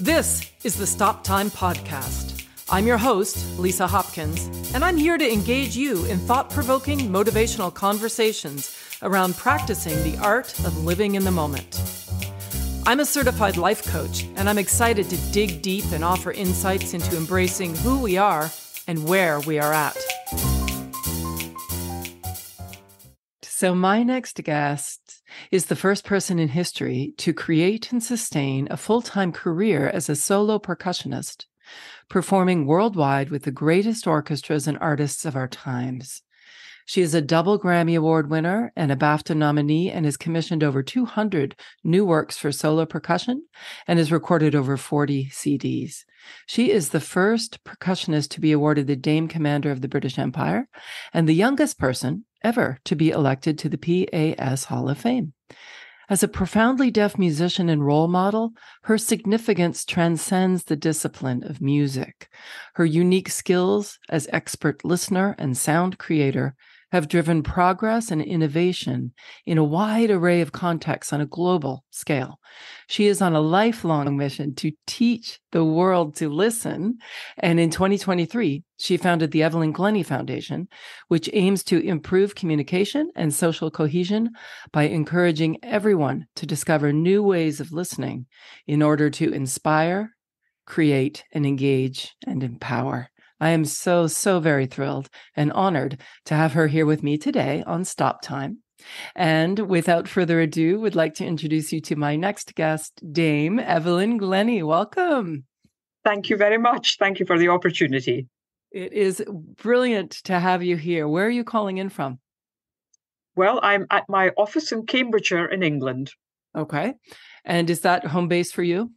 This is the Stop Time Podcast. I'm your host, Lisa Hopkins, and I'm here to engage you in thought provoking motivational conversations around practicing the art of living in the moment. I'm a certified life coach, and I'm excited to dig deep and offer insights into embracing who we are and where we are at. So, my next guest is the first person in history to create and sustain a full time career as a solo percussionist, performing worldwide with the greatest orchestras and artists of our times. She is a double Grammy Award winner and a BAFTA nominee and has commissioned over 200 new works for solo percussion and has recorded over 40 CDs. She is the first percussionist to be awarded the Dame Commander of the British Empire and the youngest person ever to be elected to the PAS Hall of Fame. As a profoundly deaf musician and role model, her significance transcends the discipline of music. Her unique skills as expert listener and sound creator have driven progress and innovation in a wide array of contexts on a global scale. She is on a lifelong mission to teach the world to listen. And in 2023, she founded the Evelyn Glennie Foundation, which aims to improve communication and social cohesion by encouraging everyone to discover new ways of listening in order to inspire, create, and engage and empower. I am so, so very thrilled and honored to have her here with me today on Stop Time. And without further ado, would like to introduce you to my next guest, Dame Evelyn Glennie. Welcome. Thank you very much. Thank you for the opportunity. It is brilliant to have you here. Where are you calling in from? Well, I'm at my office in Cambridgeshire in England. Okay. And is that home base for you?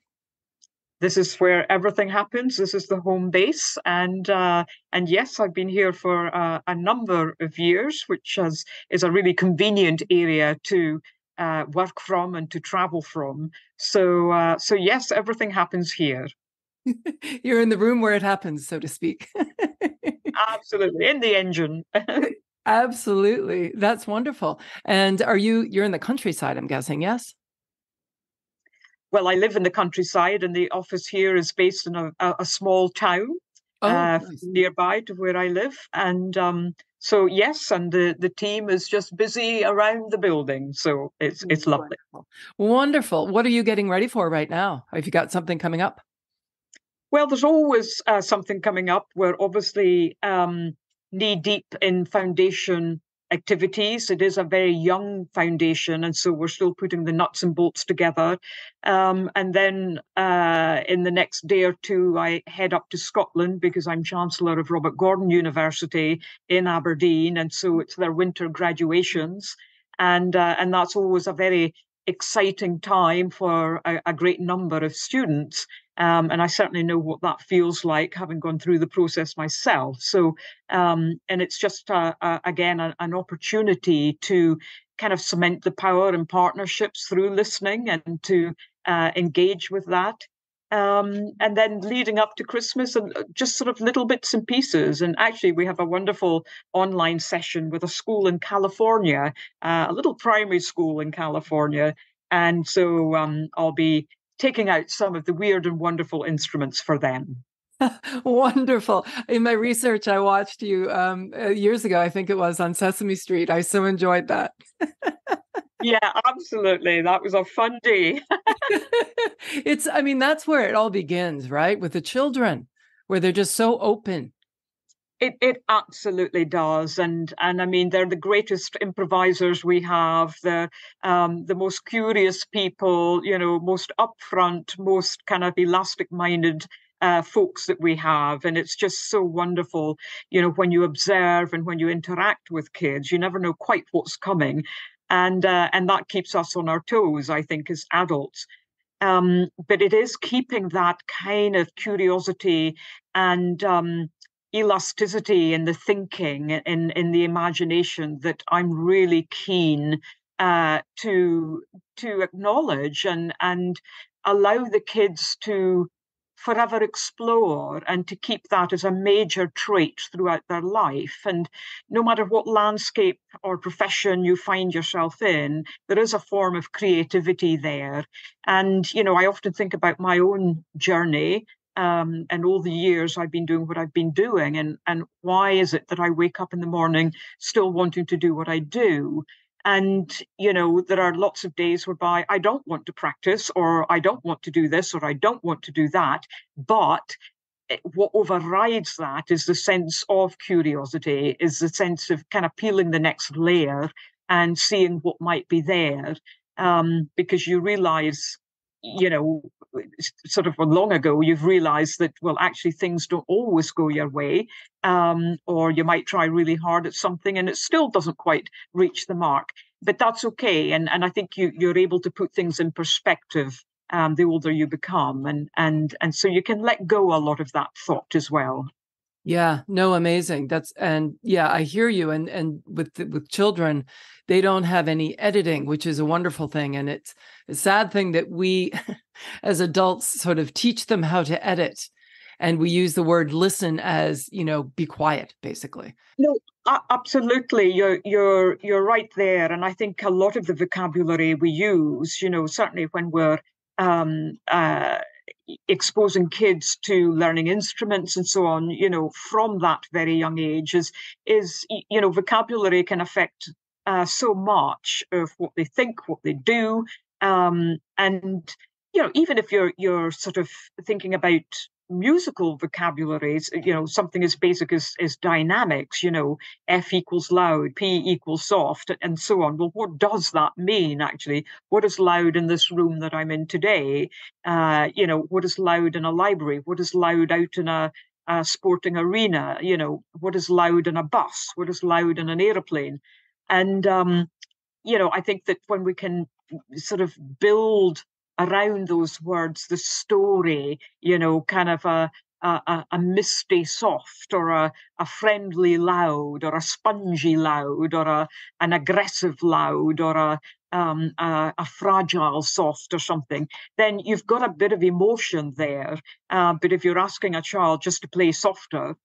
This is where everything happens. This is the home base, and uh, and yes, I've been here for uh, a number of years, which has is a really convenient area to uh, work from and to travel from. So uh, so yes, everything happens here. You're in the room where it happens, so to speak. Absolutely, in the engine. Absolutely, that's wonderful. And are you you're in the countryside? I'm guessing, yes well, I live in the countryside, and the office here is based in a, a, small town oh, uh, nice. nearby to where I live. And um, so, yes, and the, the team is just busy around the building. So it's it's lovely. Wonderful. Wonderful. What are you getting ready for right now? Have you got something coming up? Well, there's always uh, something coming up. We're obviously um, knee deep in foundation activities. It is a very young foundation, and so we're still putting the nuts and bolts together. Um, and then uh, in the next day or two, I head up to Scotland because I'm Chancellor of Robert Gordon University in Aberdeen, and so it's their winter graduations, and uh, and that's always a very exciting time for a, a great number of students. Um, and I certainly know what that feels like, having gone through the process myself. So, um, and it's just uh, uh, again a, an opportunity to kind of cement the power and partnerships through listening and to uh, engage with that. Um, and then leading up to Christmas, and uh, just sort of little bits and pieces. And actually, we have a wonderful online session with a school in California, uh, a little primary school in California. And so um, I'll be taking out some of the weird and wonderful instruments for them. Wonderful. In my research, I watched you um, uh, years ago, I think it was on Sesame Street. I so enjoyed that. yeah, absolutely. That was a fun day. it's, I mean, that's where it all begins, right? With the children, where they're just so open it it absolutely does, and and I mean they're the greatest improvisers we have, the um, the most curious people, you know, most upfront, most kind of elastic-minded uh, folks that we have, and it's just so wonderful, you know, when you observe and when you interact with kids, you never know quite what's coming, and uh, and that keeps us on our toes, I think, as adults. Um, but it is keeping that kind of curiosity and um, elasticity in the thinking, in in the imagination that I'm really keen uh, to to acknowledge and and allow the kids to forever explore and to keep that as a major trait throughout their life. And no matter what landscape or profession you find yourself in, there is a form of creativity there. And, you know, I often think about my own journey um, and all the years I've been doing what I've been doing, and and why is it that I wake up in the morning still wanting to do what I do? And you know, there are lots of days whereby I don't want to practice, or I don't want to do this, or I don't want to do that. But what overrides that is the sense of curiosity, is the sense of kind of peeling the next layer and seeing what might be there. Um, because you realize you know, sort of long ago, you've realized that, well, actually things don't always go your way. Um, or you might try really hard at something and it still doesn't quite reach the mark. But that's okay. And, and I think you, you're able to put things in perspective um, the older you become. And, and, and so you can let go a lot of that thought as well. Yeah, no, amazing. That's and yeah, I hear you. And and with with children, they don't have any editing, which is a wonderful thing. And it's a sad thing that we, as adults, sort of teach them how to edit, and we use the word listen as you know, be quiet, basically. No, absolutely. You're you're you're right there. And I think a lot of the vocabulary we use, you know, certainly when we're um, uh, exposing kids to learning instruments and so on you know from that very young age is is you know vocabulary can affect uh, so much of what they think what they do um, and you know even if you're you're sort of thinking about musical vocabularies, you know, something as basic as, as dynamics, you know, F equals loud, P equals soft, and so on. Well, what does that mean actually? What is loud in this room that I'm in today? Uh, you know, what is loud in a library? What is loud out in a, a sporting arena? You know, what is loud in a bus? What is loud in an aeroplane? And, um, you know, I think that when we can sort of build around those words the story, you know, kind of a a, a, misty soft or a, a friendly loud or a spongy loud or a, an aggressive loud or a, um, a, a, fragile soft or something, then you've got a bit of emotion there. Uh, but if you're asking a child just to play softer,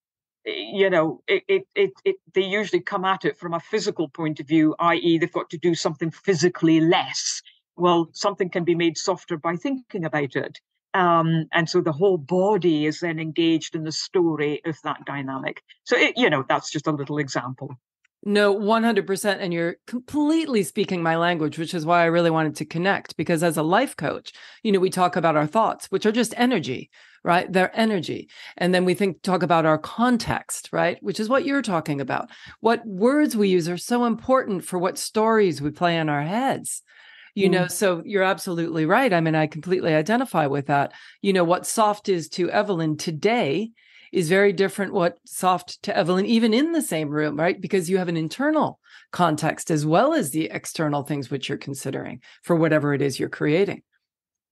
you know, it, it, it, it, they usually come at it from a physical point of view, i.e., they've got to do something physically less well, something can be made softer by thinking about it. Um, and so the whole body is then engaged in the story of that dynamic. So, it, you know, that's just a little example. No, 100%. And you're completely speaking my language, which is why I really wanted to connect. Because as a life coach, you know, we talk about our thoughts, which are just energy, right? They're energy. And then we think, talk about our context, right? Which is what you're talking about. What words we use are so important for what stories we play in our heads you know mm. so you're absolutely right. I mean i completely identify with that. You know what soft is to evelyn today is very different what soft to evelyn even in the same room right? Because you have an internal context as well as the external things which you're considering for whatever it is you're creating.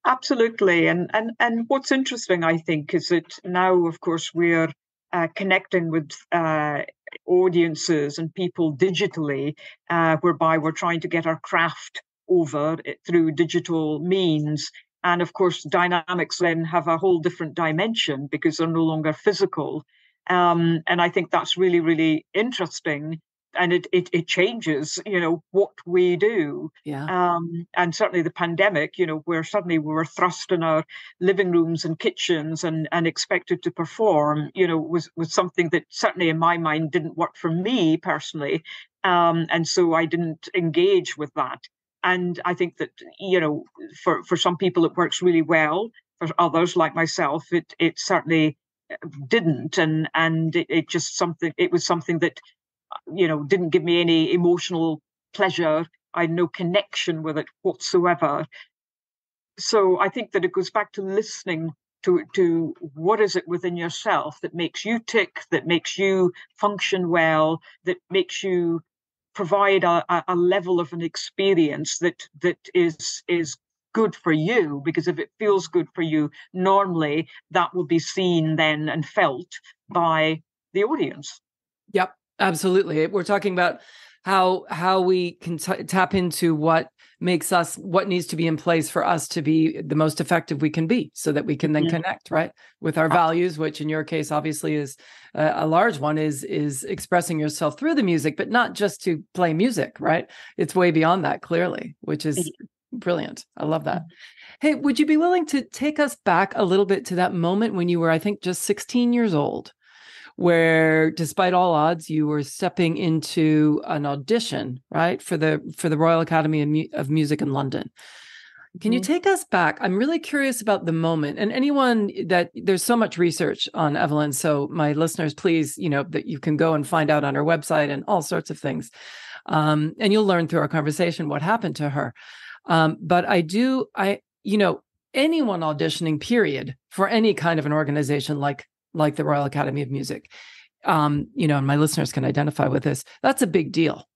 Absolutely and and and what's interesting i think is that now of course we're uh, connecting with uh, audiences and people digitally, uh, whereby we're trying to get our craft over it through digital means. And of course, dynamics then have a whole different dimension because they're no longer physical. Um, and I think that's really, really interesting. And it, it, it changes, you know, what we do. Yeah. Um, and certainly the pandemic, you know, where suddenly we were thrust in our living rooms and kitchens and, and expected to perform, you know, was, was something that certainly in my mind didn't work for me personally. Um, and so I didn't engage with that. And I think that, you know, for, for some people it works really well. For others, like myself, it it certainly uh, didn't. And and it, it just something it was something that, you know, didn't give me any emotional pleasure. I had no connection with it whatsoever. So I think that it goes back to listening to to what is it within yourself that makes you tick, that makes you function well, that makes you provide a, a level of an experience that that is is good for you because if it feels good for you normally that will be seen then and felt by the audience. Yep absolutely. We're talking about how how we can t- tap into what makes us what needs to be in place for us to be the most effective we can be so that we can then mm-hmm. connect right with our values which in your case obviously is a, a large one is is expressing yourself through the music but not just to play music right it's way beyond that clearly which is brilliant i love that mm-hmm. hey would you be willing to take us back a little bit to that moment when you were i think just 16 years old where despite all odds you were stepping into an audition right for the for the royal academy of, Mu- of music in london. Can you mm-hmm. take us back? I'm really curious about the moment and anyone that there's so much research on evelyn so my listeners please you know that you can go and find out on her website and all sorts of things um, and you'll learn through our conversation what happened to her. Um, but i do i you know anyone auditioning period for any kind of an organization like like the Royal Academy of Music, um, you know, and my listeners can identify with this. That's a big deal.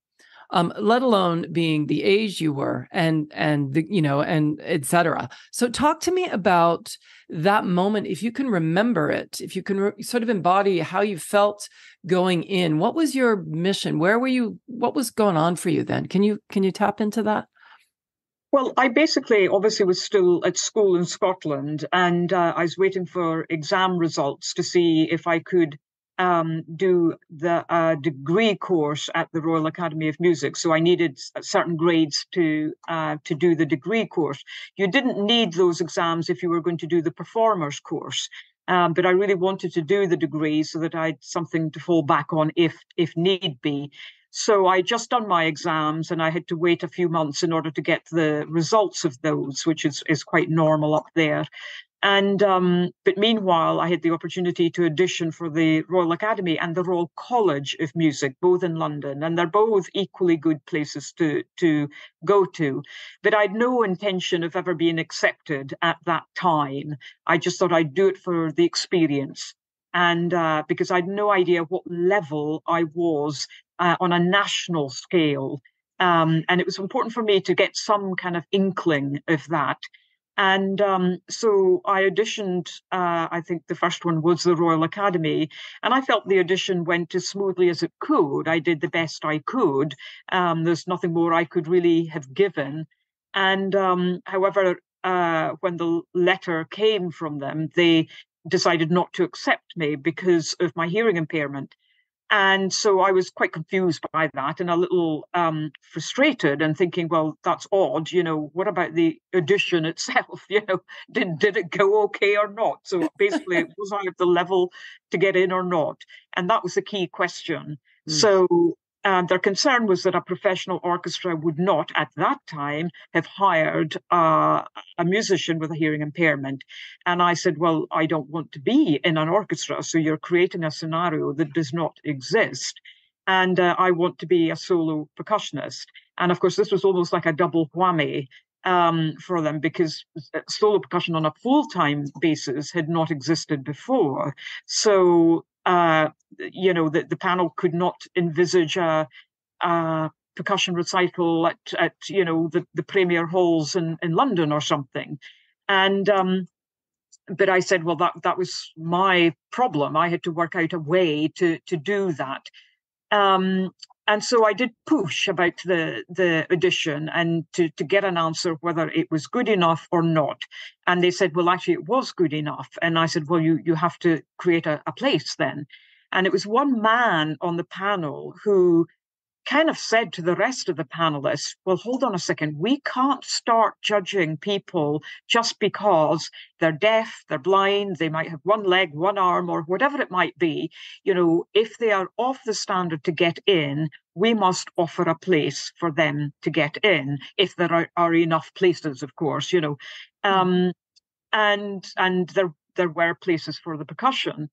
Um, let alone being the age you were and and the you know and etc. So talk to me about that moment if you can remember it, if you can re- sort of embody how you felt going in. What was your mission? Where were you? What was going on for you then? Can you can you tap into that? Well, I basically obviously was still at school in Scotland, and uh, I was waiting for exam results to see if I could um, do the uh, degree course at the Royal Academy of Music. So I needed certain grades to uh, to do the degree course. You didn't need those exams if you were going to do the performers course. Um, but I really wanted to do the degree so that I had something to fall back on if if need be. So I just done my exams and I had to wait a few months in order to get the results of those, which is, is quite normal up there. And um, but meanwhile, I had the opportunity to audition for the Royal Academy and the Royal College of Music, both in London, and they're both equally good places to to go to. But I had no intention of ever being accepted at that time. I just thought I'd do it for the experience and uh, because I had no idea what level I was uh, on a national scale. Um, and it was important for me to get some kind of inkling of that. And um, so I auditioned. Uh, I think the first one was the Royal Academy, and I felt the audition went as smoothly as it could. I did the best I could. Um, there's nothing more I could really have given. And um, however, uh, when the letter came from them, they decided not to accept me because of my hearing impairment. And so I was quite confused by that and a little um, frustrated and thinking, well, that's odd. You know, what about the audition itself? You know, did, did it go okay or not? So basically, was I at the level to get in or not? And that was the key question. Mm. So and their concern was that a professional orchestra would not, at that time, have hired uh, a musician with a hearing impairment. And I said, Well, I don't want to be in an orchestra. So you're creating a scenario that does not exist. And uh, I want to be a solo percussionist. And of course, this was almost like a double whammy um, for them because uh, solo percussion on a full time basis had not existed before. So uh, you know, the, the panel could not envisage a, a percussion recital at, at you know, the, the premier halls in, in London or something. And um, but I said, well, that that was my problem. I had to work out a way to to do that. Um, and so I did push about the the audition and to to get an answer whether it was good enough or not. And they said, well, actually, it was good enough. And I said, well, you you have to create a, a place then. And it was one man on the panel who kind of said to the rest of the panelists, well, hold on a second, we can't start judging people just because they're deaf, they're blind, they might have one leg, one arm, or whatever it might be. You know, if they are off the standard to get in, we must offer a place for them to get in, if there are, are enough places, of course, you know. Hmm. Um, and and there there were places for the percussion.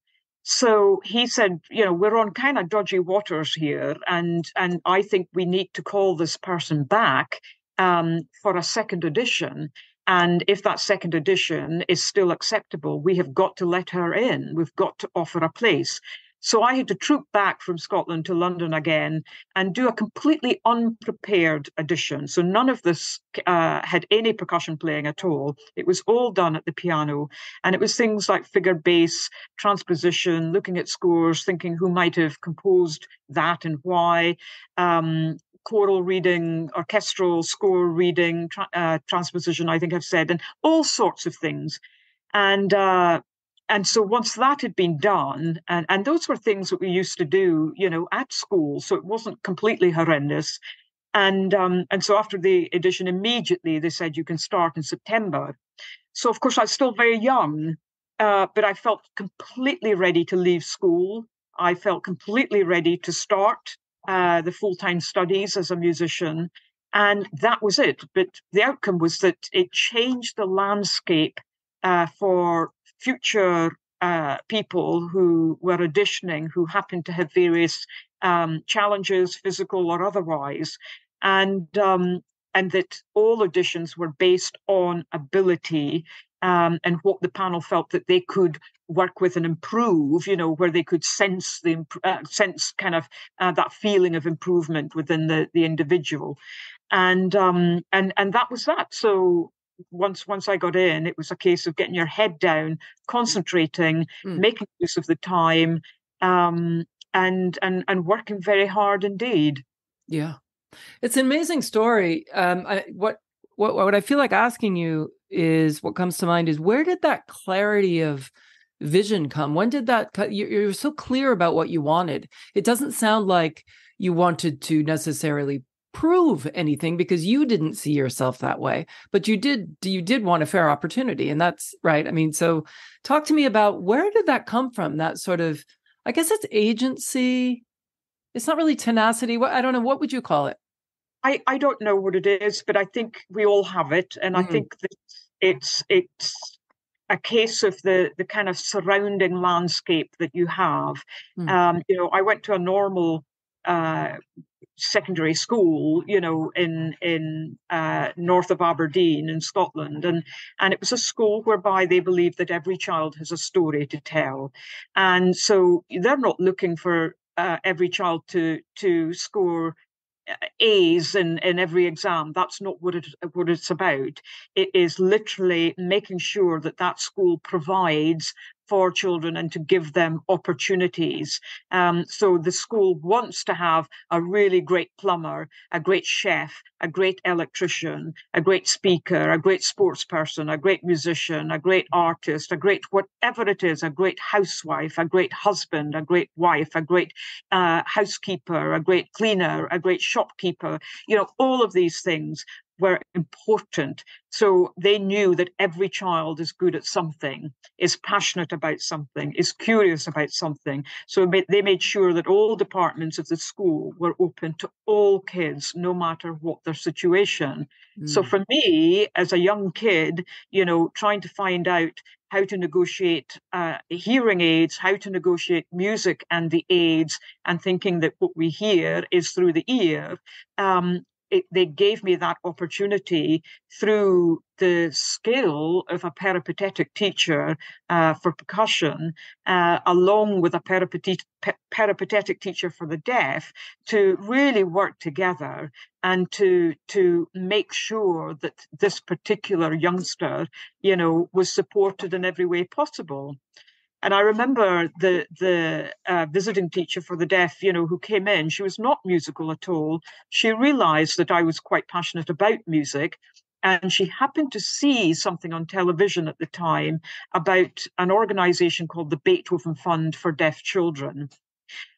So he said, you know, we're on kind of dodgy waters here, and and I think we need to call this person back um, for a second edition. And if that second edition is still acceptable, we have got to let her in. We've got to offer a place. So I had to troop back from Scotland to London again and do a completely unprepared audition. So none of this uh, had any percussion playing at all. It was all done at the piano. And it was things like figure bass, transposition, looking at scores, thinking who might have composed that and why. Um, choral reading, orchestral score reading, tra- uh, transposition, I think I've said, and all sorts of things. And uh, and so once that had been done, and, and those were things that we used to do, you know, at school, so it wasn't completely horrendous. And um, and so after the edition, immediately they said you can start in September. So of course I was still very young, uh, but I felt completely ready to leave school. I felt completely ready to start uh, the full time studies as a musician. And that was it. But the outcome was that it changed the landscape uh, for future uh, people who were auditioning who happened to have various um, challenges, physical or otherwise. And um, and that all auditions were based on ability um, and what the panel felt that they could work with and improve, you know, where they could sense the uh, sense kind of uh, that feeling of improvement within the the individual, and um, and and that was that. So once once I got in, it was a case of getting your head down, concentrating, mm. making use of the time, um, and and and working very hard indeed. Yeah, it's an amazing story. Um, I, what what what I feel like asking you is what comes to mind is where did that clarity of vision come? When did that you, you were so clear about what you wanted? It doesn't sound like you wanted to necessarily prove anything because you didn't see yourself that way but you did you did want a fair opportunity and that's right i mean so talk to me about where did that come from that sort of i guess it's agency it's not really tenacity what i don't know what would you call it I, I don't know what it is, but I think we all have it, and mm. I think that it's it's a case of the the kind of surrounding landscape that you have. Mm. Um, you know, I went to a normal uh, secondary school, you know, in in uh, north of Aberdeen in Scotland, and and it was a school whereby they believe that every child has a story to tell, and so they're not looking for uh, every child to to score A's in, in every exam. That's not what it what it's about. It is literally making sure that that school provides for children and to give them opportunities. Um, so the school wants to have a really great plumber, a great chef, a great electrician, a great speaker, a great sports person, a great musician, a great artist, a great whatever it is, a great housewife, a great husband, a great wife, a great uh, housekeeper, a great cleaner, a great shopkeeper. You know, all of these things were important. So they knew that every child is good at something, is passionate about something, is curious about something. So they made sure that all departments of the school were open to all kids, no matter what their situation. Mm. So for me, as a young kid, you know, trying to find out how to negotiate uh, hearing aids, how to negotiate music and the aids, and thinking that what we hear is through the ear, um, it, they gave me that opportunity through the skill of a peripatetic teacher uh, for percussion, uh, along with a peripatetic, peripatetic teacher for the deaf, to really work together and to to make sure that this particular youngster, you know, was supported in every way possible. And I remember the the uh, visiting teacher for the deaf, you know, who came in. She was not musical at all. She realised that I was quite passionate about music, and she happened to see something on television at the time about an organisation called the Beethoven Fund for Deaf Children.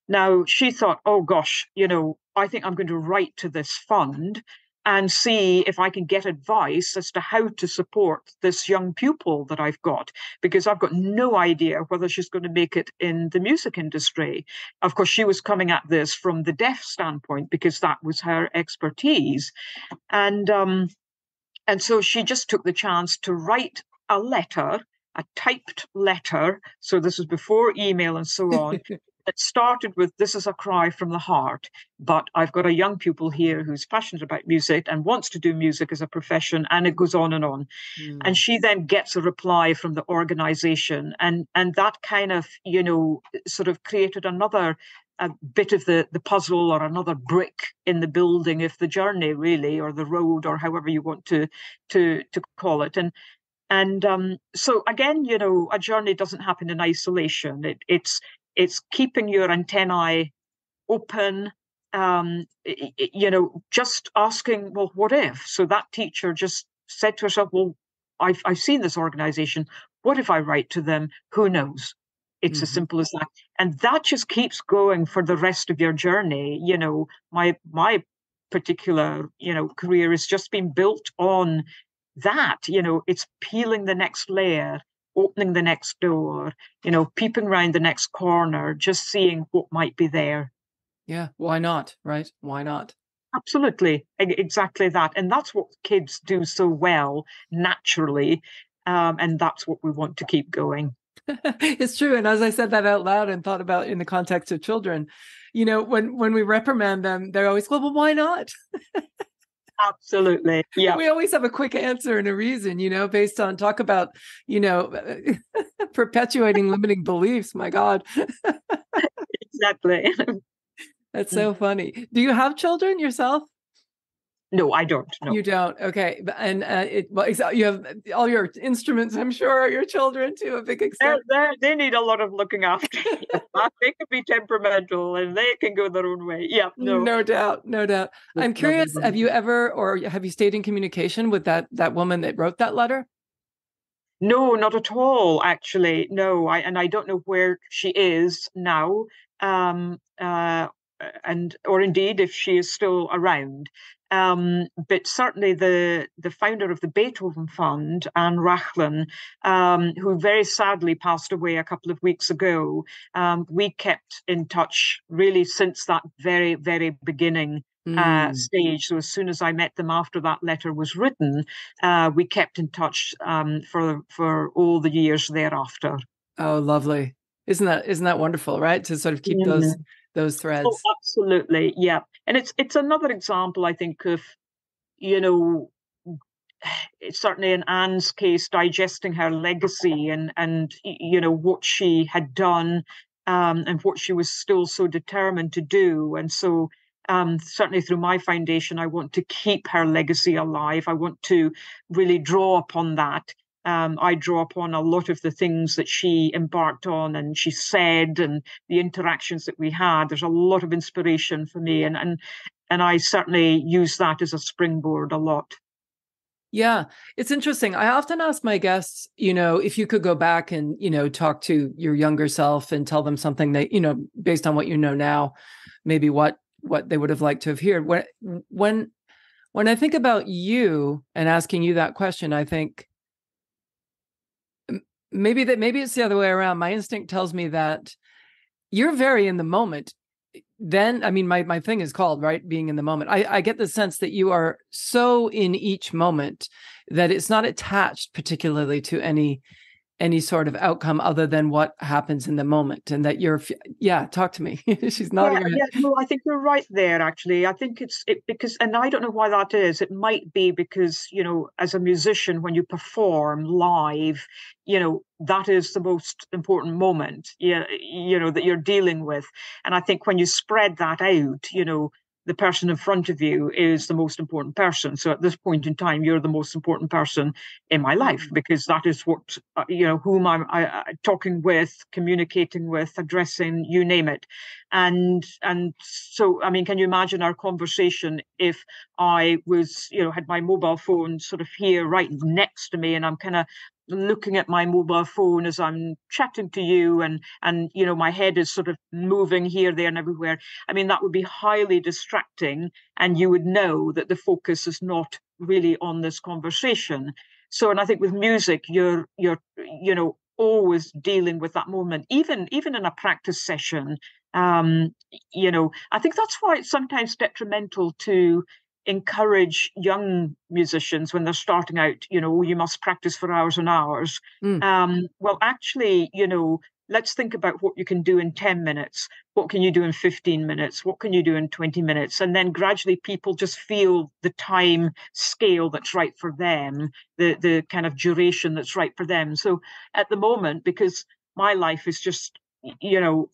Now she thought, oh gosh, you know, I think I'm going to write to this fund and see if I can get advice as to how to support this young pupil that I've got, because I've got no idea whether she's going to make it in the music industry. Of course, she was coming at this from the deaf standpoint because that was her expertise. And um, and so she just took the chance to write a letter a typed letter. So this was before email and so on, it started with this is a cry from the heart but i've got a young pupil here who's passionate about music and wants to do music as a profession and it goes on and on. Mm. and she then gets a reply from the organization and and that kind of you know sort of created another a bit of the, the puzzle or another brick in the building if the journey really or the road or however you want to to to call it. And and um, so again you know a journey doesn't happen in isolation. It, it's it's keeping your antennae open, um, you know, just asking, well, what if? So that teacher just said to herself, well, I've, I've seen this organization. What if I write to them? Who knows? It's mm-hmm. as simple as that. And that just keeps going for the rest of your journey. You know, my my particular, you know, career has just been built on that. You know, it's peeling the next layer, opening the next door, you know, peeping around the next corner, just seeing what might be there. Yeah, why not? Right? Why not? Absolutely, exactly that. And that's what kids do so well naturally. Um, and that's what we want to keep going. it's true. And as I said that out loud and thought about in the context of children, you know, when when we reprimand them, they're always, well, well why not? Absolutely. Yeah. We always have a quick answer and a reason, you know, based on talk about, you know, perpetuating limiting beliefs. My God. exactly. That's so funny. Do you have children yourself? No, I don't. No. You don't. Okay, and uh, it, well, you have all your instruments. I'm sure are your children to a big extent. They're, they're, they need a lot of looking after. they can be temperamental, and they can go their own way. Yeah, no, no doubt, no doubt. I'm curious. Have you ever, or have you stayed in communication with that that woman that wrote that letter? No, not at all. Actually, no. I and I don't know where she is now. Um, uh, and or indeed if she is still around. Um, but certainly the the founder of the Beethoven Fund, Ann Rachlin, um, who very sadly passed away a couple of weeks ago, um, we kept in touch really since that very very beginning. Mm. Uh, hmm. stage. So as soon as I met them after that letter was written, uh, we kept in touch um, for for all the years thereafter. Oh, lovely! Isn't that isn't that wonderful? Right to sort of keep those those oh, threads. Oh, absolutely, yeah. And it's it's another example, I think, of you know, it's certainly in Ann's case, digesting her legacy and and you know what she had done um, and what she was still so determined to do, and so. Um, certainly through my foundation, I want to keep her legacy alive. I want to really draw upon that um, I draw upon a lot of the things that she embarked on and she said and the interactions that we had. There's a lot of inspiration for me, and and and I certainly use that as a springboard a lot. Yeah, it's interesting. I often ask my guests, you know, if you could go back and, you know, talk to your younger self and tell them something that, you know, based on what you know now, maybe what what they would have liked to have heard. When when when I think about you and asking you that question, I think maybe that maybe it's the other way around. My instinct tells me that you're very in the moment. Then i mean my my thing is called right being in the moment. I i get the sense that you are so in each moment that it's not attached particularly to any any sort of outcome other than what happens in the moment and that you're yeah talk to me. She's not yeah, yeah, no i think you're right there actually. I think it's it, because and i don't know why that is. It might be because you know as a musician when you perform live you know that is the most important moment you, you know that you're dealing with. And i think when you spread that out you know the person in front of you is the most important person. So at this point in time, you're the most important person in my life mm. because that is what uh, you know whom I'm I, I, talking with, communicating with, addressing, you name it. And and so I mean, can you imagine our conversation if I was you know had my mobile phone sort of here right next to me, and I'm kind of looking at my mobile phone as I'm chatting to you and and you know my head is sort of moving here there and everywhere. I mean that would be highly distracting and you would know that the focus is not really on this conversation. So and I think with music you're you're you know always dealing with that moment even even in a practice session. Um you know I think that's why it's sometimes detrimental to encourage young musicians when they're starting out, you know, you must practice for hours and hours. Mm. Um, well, actually, you know, let's think about what you can do in 10 minutes. What can you do in 15 minutes? What can you do in 20 minutes? And then gradually people just feel the time scale that's right for them, the, the kind of duration that's right for them. So at the moment, because my life is just, you know,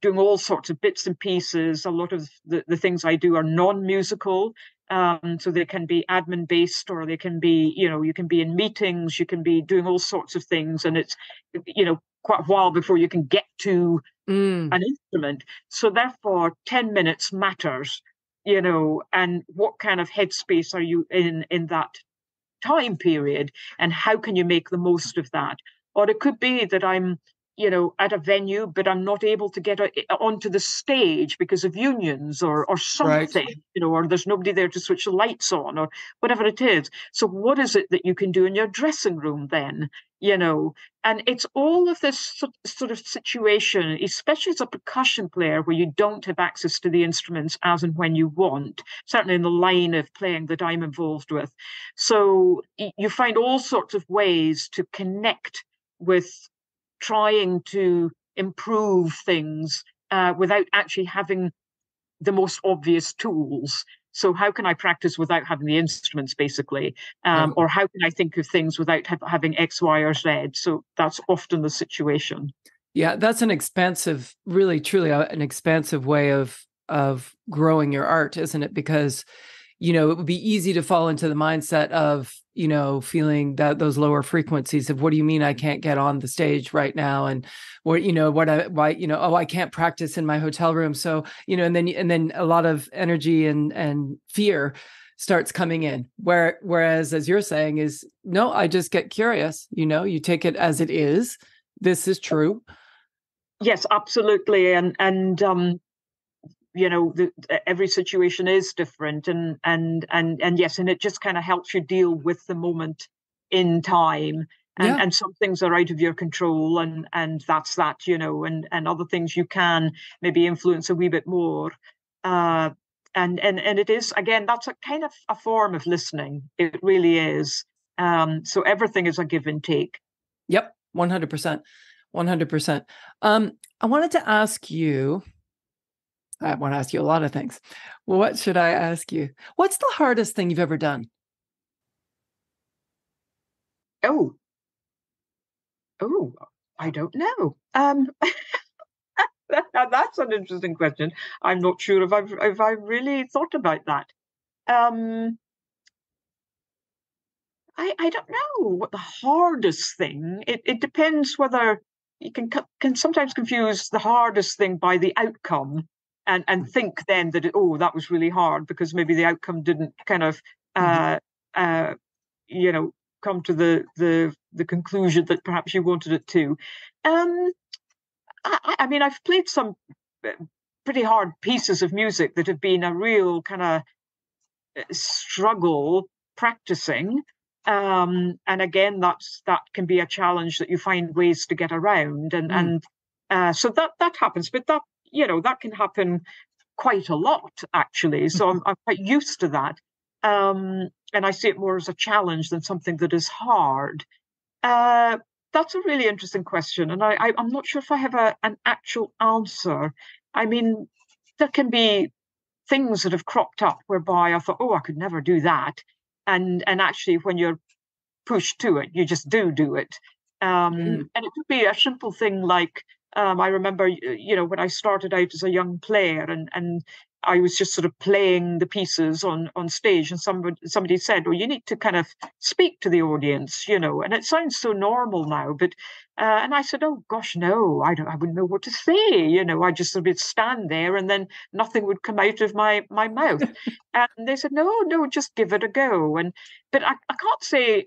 doing all sorts of bits and pieces. A lot of the, the things I do are non musical. Um, so they can be admin based or they can be, you know, you can be in meetings, you can be doing all sorts of things. And it's, you know, quite a while before you can get to mm. an instrument. So therefore, 10 minutes matters, you know, and what kind of headspace are you in in that time period and how can you make the most of that? Or it could be that I'm you know, at a venue, but I'm not able to get uh, a, uh, onto the stage because of unions or or something, right. you know, or there's nobody there to switch the lights on or whatever it is. So what is it that you can do in your dressing room then? You know, and it's all of this sort of situation, especially as a percussion player where you don't have access to the instruments as and when you want, certainly in the line of playing that I'm involved with. So you find all sorts of ways to connect with trying to improve things uh, without actually having the most obvious tools. So how can I practice without having the instruments, basically, um, or how can I think of things without ha- having X, Y, or Z? So that's often the situation. Yeah, that's an expansive, really, truly, uh, an expansive way of of growing your art, isn't it? Because you know, it would be easy to fall into the mindset of, you know, feeling that those lower frequencies of what do you mean I can't get on the stage right now? And what, you know, what I, why, you know, oh, I can't practice in my hotel room. So, you know, and then, and then a lot of energy and, and fear starts coming in where, whereas as you're saying is, no, I just get curious, you know, you take it as it is. This is true. Yes, absolutely. And, and, um, you know the, every situation is different and and and and yes and it just kind of helps you deal with the moment in time. And, yeah. and some things are out of your control and and that's that you know and and other things you can maybe influence a wee bit more. Uh and and and it is again that's a kind of a form of listening. It really is. Um so everything is a give and take. Yep 100% 100% um i wanted to ask you I want to ask you a lot of things. What should I ask you? What's the hardest thing you've ever done? Oh, oh, I don't know. Um, that's an interesting question. I'm not sure if I've if I really thought about that. Um, I I don't know what the hardest thing. It it depends whether you can can sometimes confuse the hardest thing by the outcome and and think then that oh that was really hard because maybe the outcome didn't kind of mm-hmm. uh, uh, you know come to the the the conclusion that perhaps you wanted it to. Um, I, I mean, I've played some uh, pretty hard pieces of music that have been a real kind of uh, struggle practicing. Um, and again, that's that can be a challenge that you find ways to get around, and mm. and uh, so that that happens. But that you know, that can happen quite a lot, actually. So I'm, I'm quite used to that. Um, and I see it more as a challenge than something that is hard. Uh, that's a really interesting question. And I, am not sure if I have a, an actual answer. I mean, there can be things that have cropped up whereby I thought, oh, I could never do that. And, and actually, when you're pushed to it, you just do do it. Um, mm. And it could be a simple thing like um, I remember, you know, when I started out as a young player and, and I was just sort of playing the pieces on, on stage, and somebody somebody said, "Well, you need to kind of speak to the audience," you know, and it sounds so normal now, but uh, and I said, "Oh gosh, no, I don't, I wouldn't know what to say," you know, I just sort of stand there, and then nothing would come out of my my mouth, and they said, "No, no, just give it a go," and but I, I can't say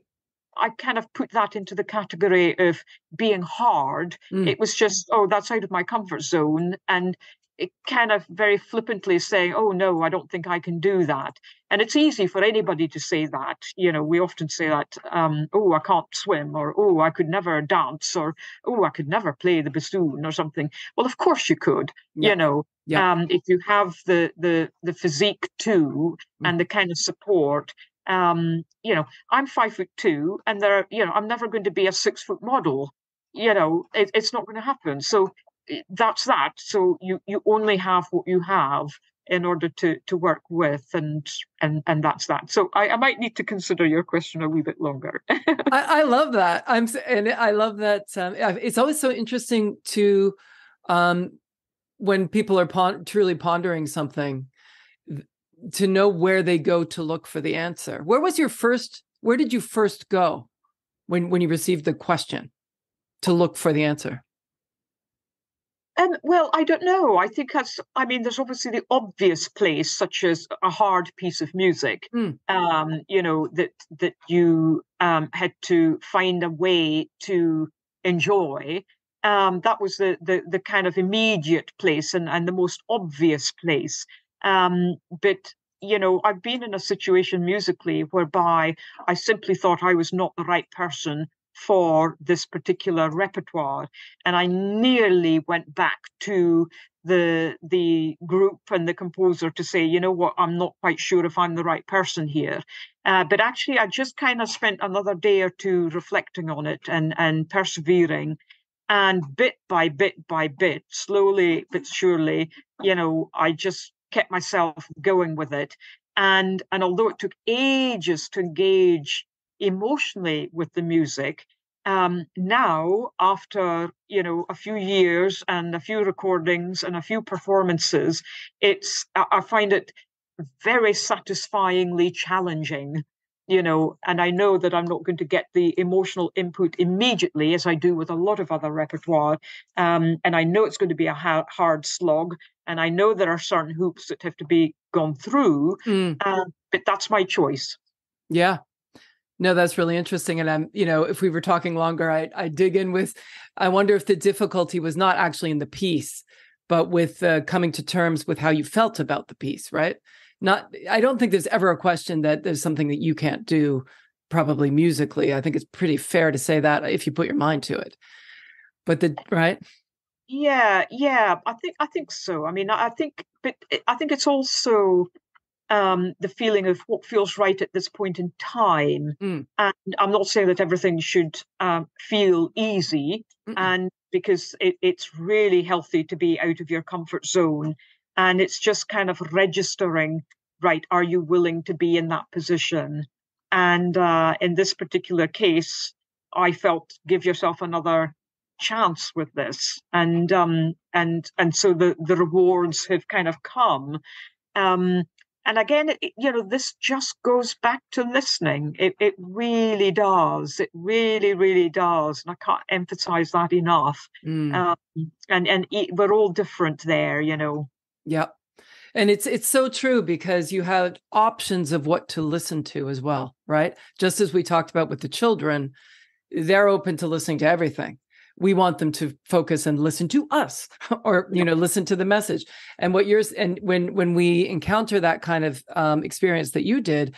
I kind of put that into the category of being hard. Mm. It was just, oh, that's out of my comfort zone. And it kind of very flippantly saying, oh, no, I don't think I can do that. And it's easy for anybody to say that. You know, we often say that, um, oh, I can't swim, or oh, I could never dance, or oh, I could never play the bassoon or something. Well, of course you could, yeah. you know. Yeah. Um, if you have the the the physique too mm. and the kind of support um, you know, I'm five foot two, and there, are, you know, I'm never going to be a six foot model. You know, it, it's not going to happen. So eh, that's that. So you you only have what you have in order to to work with, and and and that's that. So I, I might need to consider your question a wee bit longer. I, I, love that. I'm and I love that. Um, it's always so interesting to um, when people are pon- truly pondering something to know where they go to look for the answer. Where was your first where did you first go when when you received the question? to look for the answer? Um, well, I don't know. I think that's. I mean, there's obviously the obvious place, such as a hard piece of music. Mm. Um, you know that that you um, had to find a way to enjoy. Um, that was the, the the kind of immediate place and and the most obvious place. Um, but you know, I've been in a situation musically whereby I simply thought I was not the right person for this particular repertoire. And I nearly went back to the the group and the composer to say, you know what, I'm not quite sure if I'm the right person here. Uh, but actually, I just kind of spent another day or two reflecting on it and and persevering. And bit by bit by bit, slowly but surely, you know, I just kept myself going with it. And and although it took ages to engage emotionally with the music. Um, now, after you know a few years and a few recordings and a few performances, it's I find it very satisfyingly challenging you know, and I know that I'm not going to get the emotional input immediately, as I do with a lot of other repertoire. Um, and I know it's going to be a ha- hard slog, and I know there are certain hoops that have to be gone through, mm. uh, but that's my choice. Yeah, no, that's really interesting. And I'm, you know, if we were talking longer, I I dig in with. I wonder if the difficulty was not actually in the piece, but with uh, coming to terms with how you felt about the piece, right? Not, I don't think there's ever a question that there's something that you can't do, probably musically. I think it's pretty fair to say that if you put your mind to it. But the right. Yeah, yeah, I think I think so. I mean, I think, but I think it's also um, the feeling of what feels right at this point in time. Mm. And I'm not saying that everything should um, feel easy, Mm-mm. and because it, it's really healthy to be out of your comfort zone. And it's just kind of registering, right? Are you willing to be in that position? And uh, in this particular case, I felt give yourself another chance with this and um and and so the the rewards have kind of come um and again, it, you know, this just goes back to listening. It, it really does. It really, really does. And I can't emphasize that enough. Mm. Um, and and we're all different there, you know. Yeah. And it's it's so true because you have options of what to listen to as well, right? Just as we talked about with the children, they're open to listening to everything we want them to focus and listen to us or you know listen to the message and what yours and when when we encounter that kind of um, experience that you did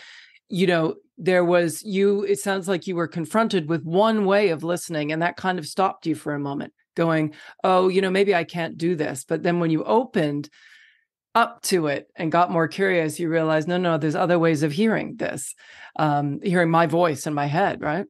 you know there was you it sounds like you were confronted with one way of listening and that kind of stopped you for a moment going oh you know maybe i can't do this but then when you opened up to it and got more curious you realize, no no there's other ways of hearing this um hearing my voice in my head right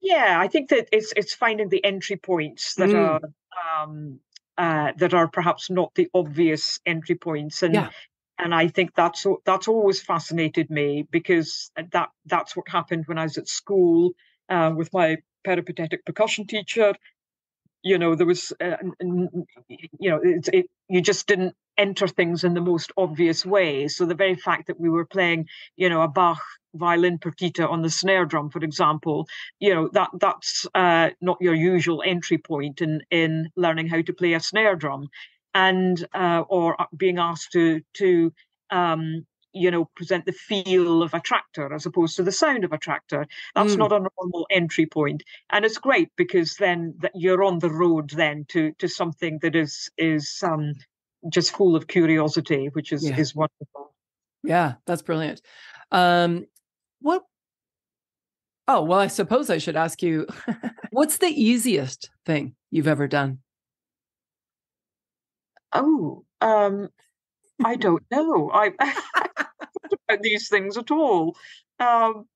yeah, I think that it's it's finding the entry points that mm. are um, uh, that are perhaps not the obvious entry points, and yeah. and I think that's that's always fascinated me because that that's what happened when I was at school uh, with my peripatetic percussion teacher. You know, there was, uh, you know, it, it, you just didn't enter things in the most obvious way. So the very fact that we were playing, you know, a Bach violin partita on the snare drum, for example, you know that that's uh, not your usual entry point in in learning how to play a snare drum, and uh, or uh, being asked to to um, you know present the feel of a tractor as opposed to the sound of a tractor. That's mm. not a normal entry point, and it's great because then that you're on the road then to to something that is is um, just full of curiosity, which is yeah. is wonderful. Yeah, that's brilliant. Um, what? Oh, well, I suppose I should ask you what's the easiest thing you've ever done? Oh, um, I don't know. I, about these things at all. Um,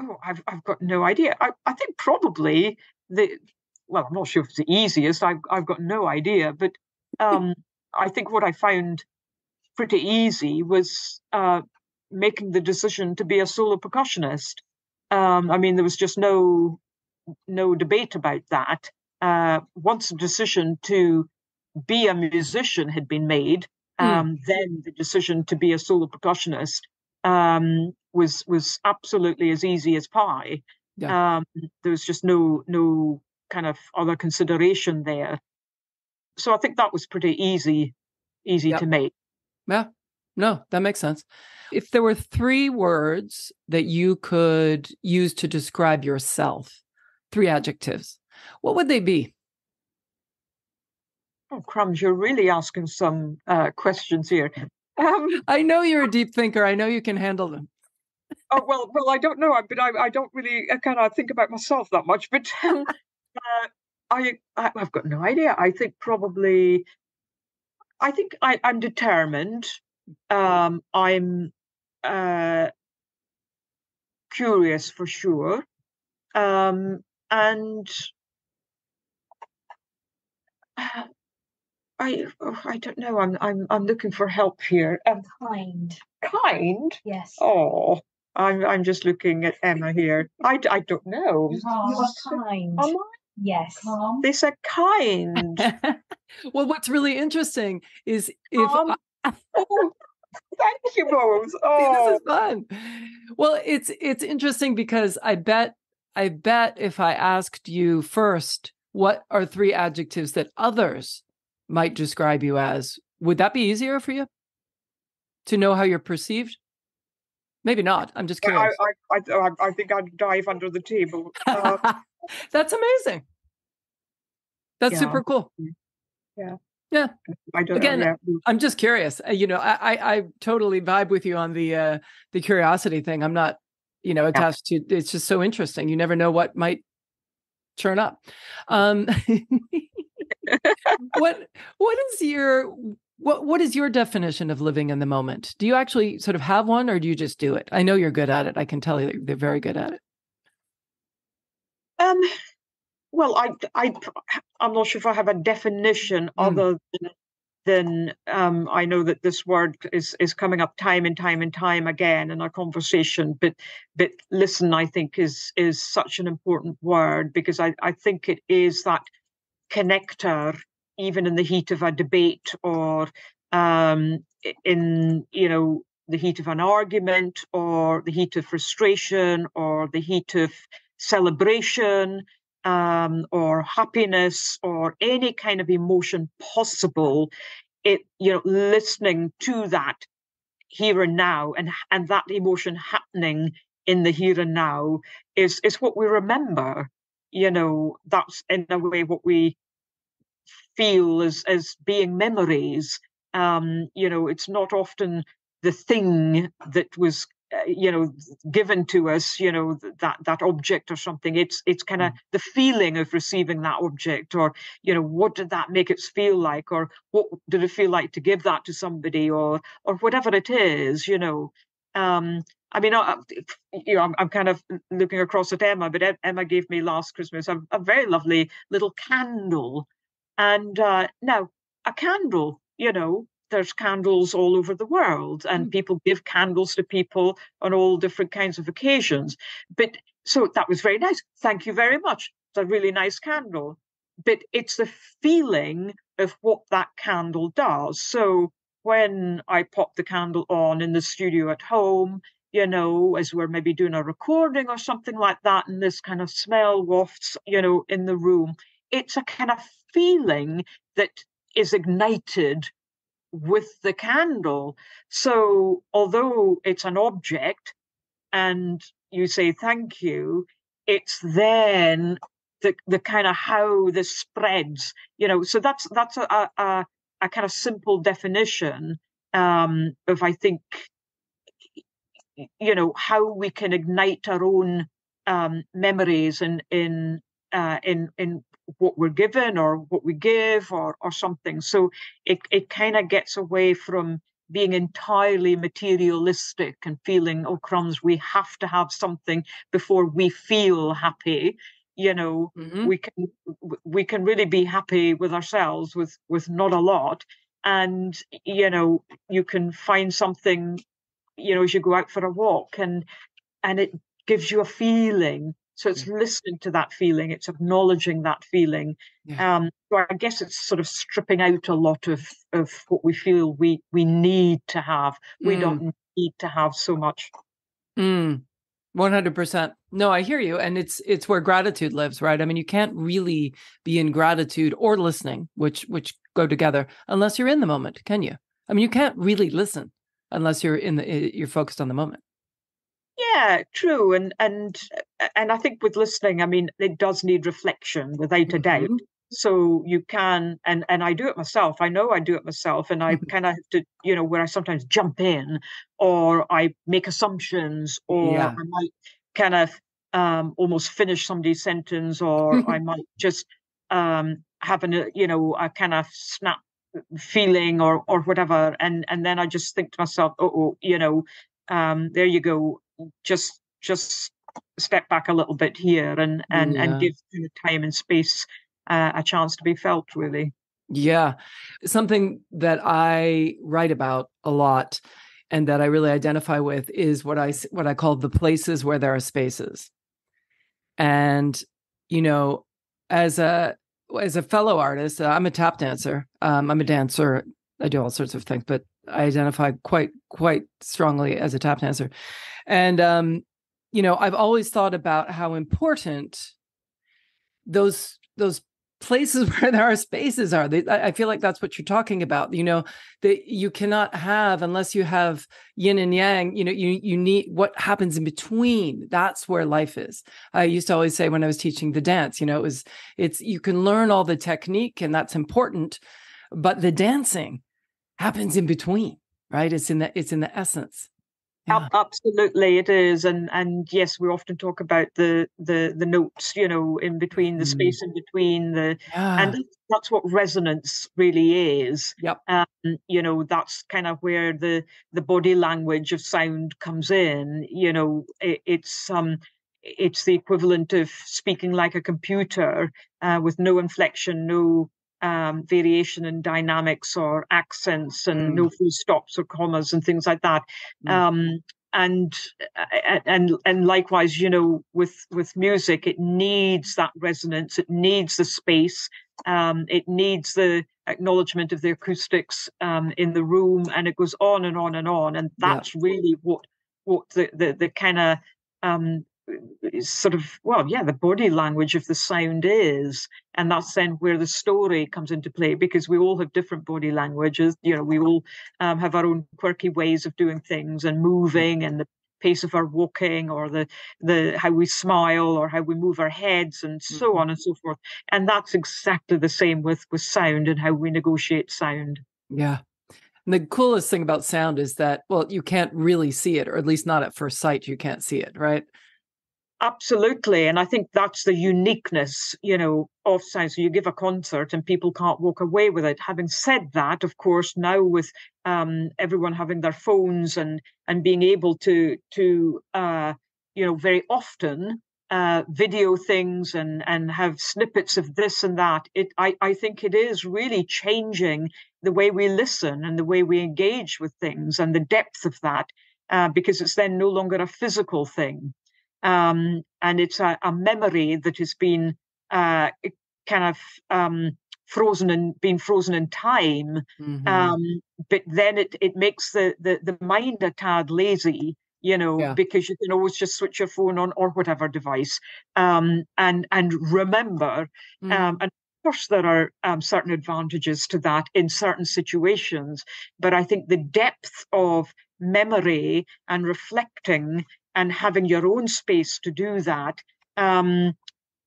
oh, I've I've got no idea. I, I think probably the well, I'm not sure if it's the easiest. I've I've got no idea, but um, I think what I found pretty easy was uh, making the decision to be a solo percussionist. Um, I mean, there was just no no debate about that. Uh, once the decision to be a musician had been made, hmm. um, mm. then the decision to be a solo percussionist um, was was absolutely as easy as pie. Yeah. Um, there was just no no kind of other consideration there. So I think that was pretty easy, easy yep. to make. Yeah, no, that makes sense. If there were three words that you could use to describe yourself, three adjectives, what would they be? Oh, crumbs, you're really asking some uh, questions here. Um, I know you're a deep thinker. I know you can handle them. oh well, well, I don't know, but I, I don't really uh, kind of think about myself that much. But um, uh, I, I, have got no idea. I think probably, I think I, I'm determined. Um, I'm uh, curious for sure, um, and I oh, I don't know. I'm I'm I'm looking for help here. Um, kind. Kind. Yes. Oh, I'm I'm just looking at Emma here. I, I don't know. You are kind. Am I? Yes. Calm. They said kind. well, what's really interesting is if. Um, I, oh, thank you both. Oh. See, this is oh. fun. Well, it's it's interesting because I bet I bet if I asked you first, what are three adjectives that others might describe you as, would that be easier for you to know how you're perceived? Maybe not. I'm just curious. I, I, I, I think I'd dive under the table. Uh, That's amazing. That's yeah. super cool. Yeah. Yeah. I don't Again, know. I'm just curious. Uh, you know, I, I, I totally vibe with you on the uh the curiosity thing. I'm not, you know, attached yeah. to it's just so interesting. You never know what might turn up. Um what what is your what what is your definition of living in the moment? Do you actually sort of have one or do you just do it? I know you're good at it. I can tell you they're very good at it. Um well, I, I, I'm not sure if I have a definition mm. other than, than um, I know that this word is is coming up time and time and time again in our conversation. But but listen, I think is is such an important word because I, I think it is that connector, even in the heat of a debate or um, in you know the heat of an argument or the heat of frustration or the heat of celebration um, or happiness or any kind of emotion possible, it you know listening to that here and now and and that emotion happening in the here and now is is what we remember. You know, that's in a way what we feel as as being memories. Um, you know, it's not often the thing that was uh, you know given to us you know that that object or something it's it's kind of mm. the feeling of receiving that object or you know what did that make it feel like or what did it feel like to give that to somebody or or whatever it is you know um I mean, I, you know, I'm, I'm kind of looking across at Emma, but Emma gave me last Christmas a, a very lovely little candle, and uh, now a candle, you know, there's candles all over the world and mm. people give candles to people on all different kinds of occasions. But so that was very nice. Thank you very much. It's a really nice candle. But it's the feeling of what that candle does. So when i pop the candle on in the studio at home you know as we're maybe doing a recording or something like that and this kind of smell wafts you know in the room it's a kind of feeling that is ignited with the candle. So, although it's an object and you say thank you, it's then the, the kind of how this spreads, you know. So that's that's a a, a kind of simple definition um, of I think you know how we can ignite our own um, memories in in uh, in in what we're given or what we give or or something. So it it kind of gets away from being entirely materialistic and feeling, oh crumbs, we have to have something before we feel happy. You know, mm-hmm. we can we can really be happy with ourselves with with not a lot. And you know, you can find something, you know, as you go out for a walk and and it gives you a feeling so it's mm. listening to that feeling, it's acknowledging that feeling. Yeah. Um, so I guess it's sort of stripping out a lot of of what we feel we we need to have. We mm. don't need to have so much. Mm. 100%. No, I hear you and it's it's where gratitude lives, right? I mean, you can't really be in gratitude or listening, which which go together unless you're in the moment, can you? I mean, you can't really listen unless you're in the you're focused on the moment. Yeah, true. And and and I think with listening, I mean, it does need reflection without a mm-hmm. doubt. So you can and and I do it myself. I know I do it myself and I mm-hmm. kind of have to, you know, where I sometimes jump in or I make assumptions or yeah. I might kind of um almost finish somebody's sentence or I might just um have a you know, a kind of snap feeling or or whatever and and then I just think to myself, oh, you know, um, there you go just just step back a little bit here and and yeah. and give time and space uh, a chance to be felt really. Yeah. Something that i write about a lot and that i really identify with is what i what i call the places where there are spaces. And you know as a as a fellow artist uh, i'm a tap dancer. Um, i'm a dancer. I do all sorts of things but i identify quite quite strongly as a tap dancer and um, you know, I've always thought about how important those those places where there are spaces are. I feel like that's what you're talking about. You know, that you cannot have unless you have yin and yang. You know, you you need what happens in between. That's where life is. I used to always say when I was teaching the dance. You know, it was it's you can learn all the technique and that's important, but the dancing happens in between. Right? It's in the it's in the essence. Yeah. Absolutely, it is, and and yes, we often talk about the the the notes, you know, in between the mm. space in between the, yeah. and that's what resonance really is. Yep. Um, you know, that's kind of where the the body language of sound comes in. You know, it, it's um, it's the equivalent of speaking like a computer uh, with no inflection, no um, variation in dynamics or accents and mm. no full stops or commas and things like that. Mm. Um, and and and likewise, you know, with with music, it needs that resonance. It needs the space. Um, it needs the acknowledgement of the acoustics um, in the room, and it goes on and on and on. And that's yeah. really what what the the, the kind of um, sort of well yeah the body language of the sound is and that's then where the story comes into play because we all have different body languages you know we all um, have our own quirky ways of doing things and moving and the pace of our walking or the the how we smile or how we move our heads and so mm-hmm. on and so forth. And that's exactly the same with with sound and how we negotiate sound. Yeah. And the coolest thing about sound is that well you can't really see it or at least not at first sight you can't see it right Absolutely. And I think that's the uniqueness, you know, of science. So you give a concert and people can't walk away with it. Having said that, of course, now with um, everyone having their phones and and being able to to uh, you know very often uh, video things and and have snippets of this and that. It I, I think it is really changing the way we listen and the way we engage with things and the depth of that uh, because it's then no longer a physical thing um, and it's a, a, memory that has been uh, kind of um, frozen and been frozen in time. Mm-hmm. Um, but then it it makes the, the the mind a tad lazy, you know, yeah. because you can always just switch your phone on or whatever device, um, and and remember. Mm. Um, and of course, there are um, certain advantages to that in certain situations, but I think the depth of memory and reflecting and having your own space to do that um,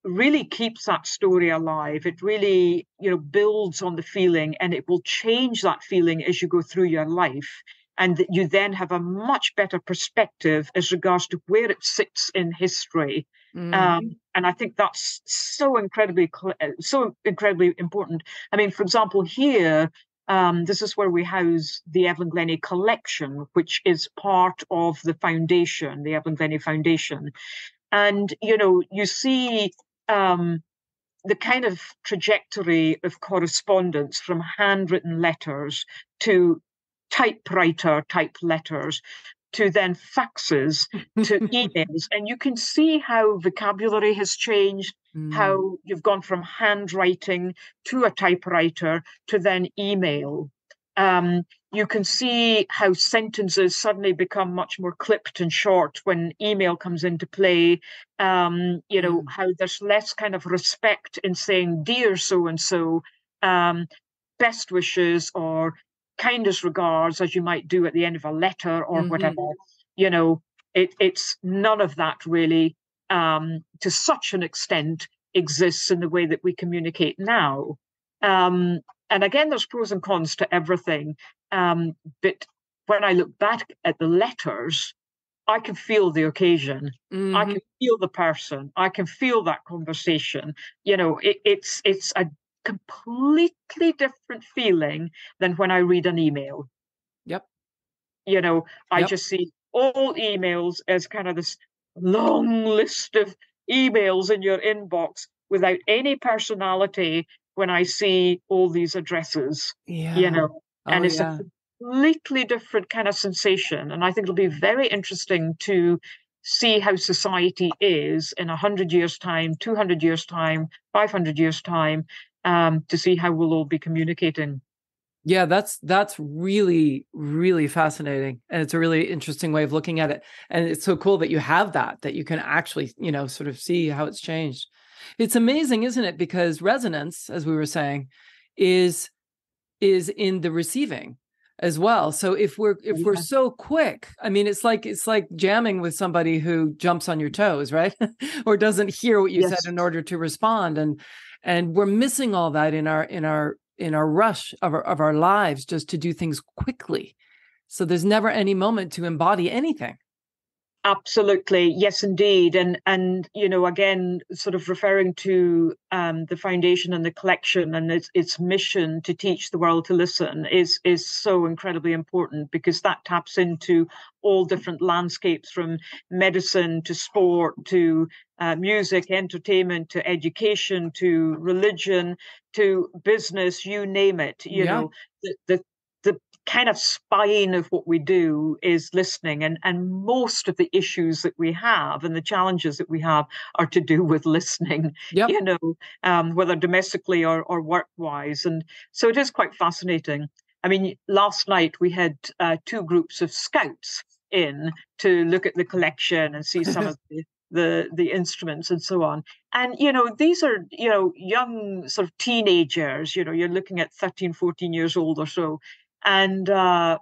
really keeps that story alive. It really, you know, builds on the feeling and it will change that feeling as you go through your life. And that you then have a much better perspective as regards to where it sits in history. Mm. Um, and I think that's so incredibly, so incredibly important. I mean, for example, here um, this is where we house the Evelyn Glennie collection, which is part of the foundation, the Evelyn Glennie Foundation. And, you know, you see um, the kind of trajectory of correspondence from handwritten letters to typewriter type letters to then faxes to emails and you can see how vocabulary has changed mm. how you've gone from handwriting to a typewriter to then email. Um, you can see how sentences suddenly become much more clipped and short when email comes into play. Um, you know, mm. how there's less kind of respect in saying, Dear so and so, best wishes or kindest regards, as you might do at the end of a letter or mm-hmm. whatever. You know, it, it's none of that really um, to such an extent exists in the way that we communicate now. Um, and again, there's pros and cons to everything. Um, but when I look back at the letters, I can feel the occasion. Mm-hmm. I can feel the person. I can feel that conversation. You know, it, it's it's a completely different feeling than when I read an email. Yep. You know, I yep. just see all emails as kind of this long list of emails in your inbox without any personality when I see all these addresses. Yeah. You know, oh, and it's yeah. a completely different kind of sensation. And I think it'll be very interesting to see how society is in 100 years' time, 200 years' time, 500 years' time, um, to see how we'll all be communicating. Yeah, that's that's really really fascinating, and it's a really interesting way of looking at it. And it's so cool that you have that that you can actually you know sort of see how it's changed. It's amazing, isn't it? Because resonance, as we were saying, is is in the receiving as well. So if we're if we're so quick, I mean, it's like it's like jamming with somebody who jumps on your toes, right? or doesn't hear what you yes. said in order to respond, and and we're missing all that in our in our in our rush of our, of our lives just to do things quickly. So there's never any moment to embody anything. Absolutely, yes, indeed, and and you know, again, sort of referring to um, the foundation and the collection and its its mission to teach the world to listen is is so incredibly important because that taps into all different landscapes from medicine to sport to uh, music, entertainment to education to religion to business, you name it. You yeah. know, the, the the kind of spine of what we do is listening and and most of the issues that we have and the challenges that we have are to do with listening yep. you know um, whether domestically or, or work wise and so it is quite fascinating i mean last night we had uh, two groups of scouts in to look at the collection and see some of the the the instruments and so on and you know these are you know young sort of teenagers you know you're looking at 13 14 years old or so and uh,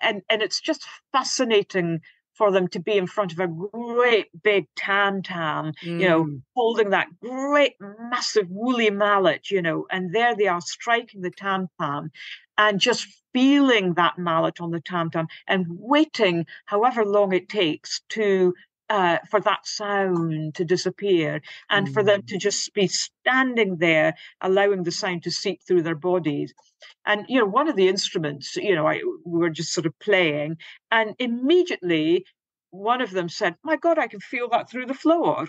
and and it's just fascinating for them to be in front of a great big tam tam, mm. you know, mm. holding that great massive woolly mallet, you know, and there they are striking the tam tam and just feeling that mallet on the tam tam and waiting however long it takes to uh, for that sound to disappear and mm. for them to mm. just be standing there, allowing the sound to seep through their bodies. And you know, one of the instruments, you know, I we were just sort of playing, and immediately one of them said, "My God, I can feel that through the floor."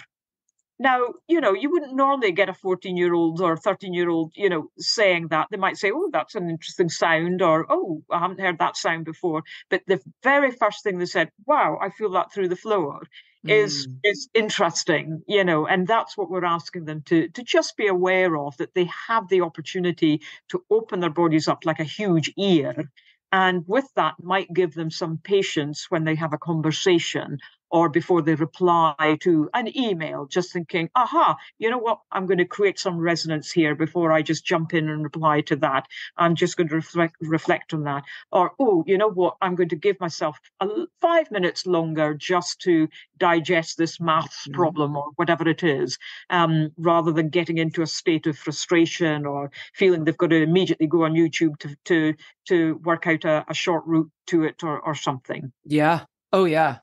Now, you know, you wouldn't normally get a 14 year old or 13 year old, you know, saying that. They might say, oh, that's an interesting sound, or oh, I haven't heard that sound before. But the very first thing they said, wow, I feel that through the floor is mm. is interesting you know and that's what we're asking them to to just be aware of that they have the opportunity to open their bodies up like a huge ear and with that might give them some patience when they have a conversation or before they reply to an email, just thinking, aha, you know what? I'm going to create some resonance here before I just jump in and reply to that. I'm just going to reflect, reflect on that. Or, oh, you know what? I'm going to give myself a, five minutes longer just to digest this maths mm-hmm. problem or whatever it is, um, rather than getting into a state of frustration or feeling they've got to immediately go on YouTube to, to, to work out a, a short route to it or, or something. Yeah. Oh, yeah.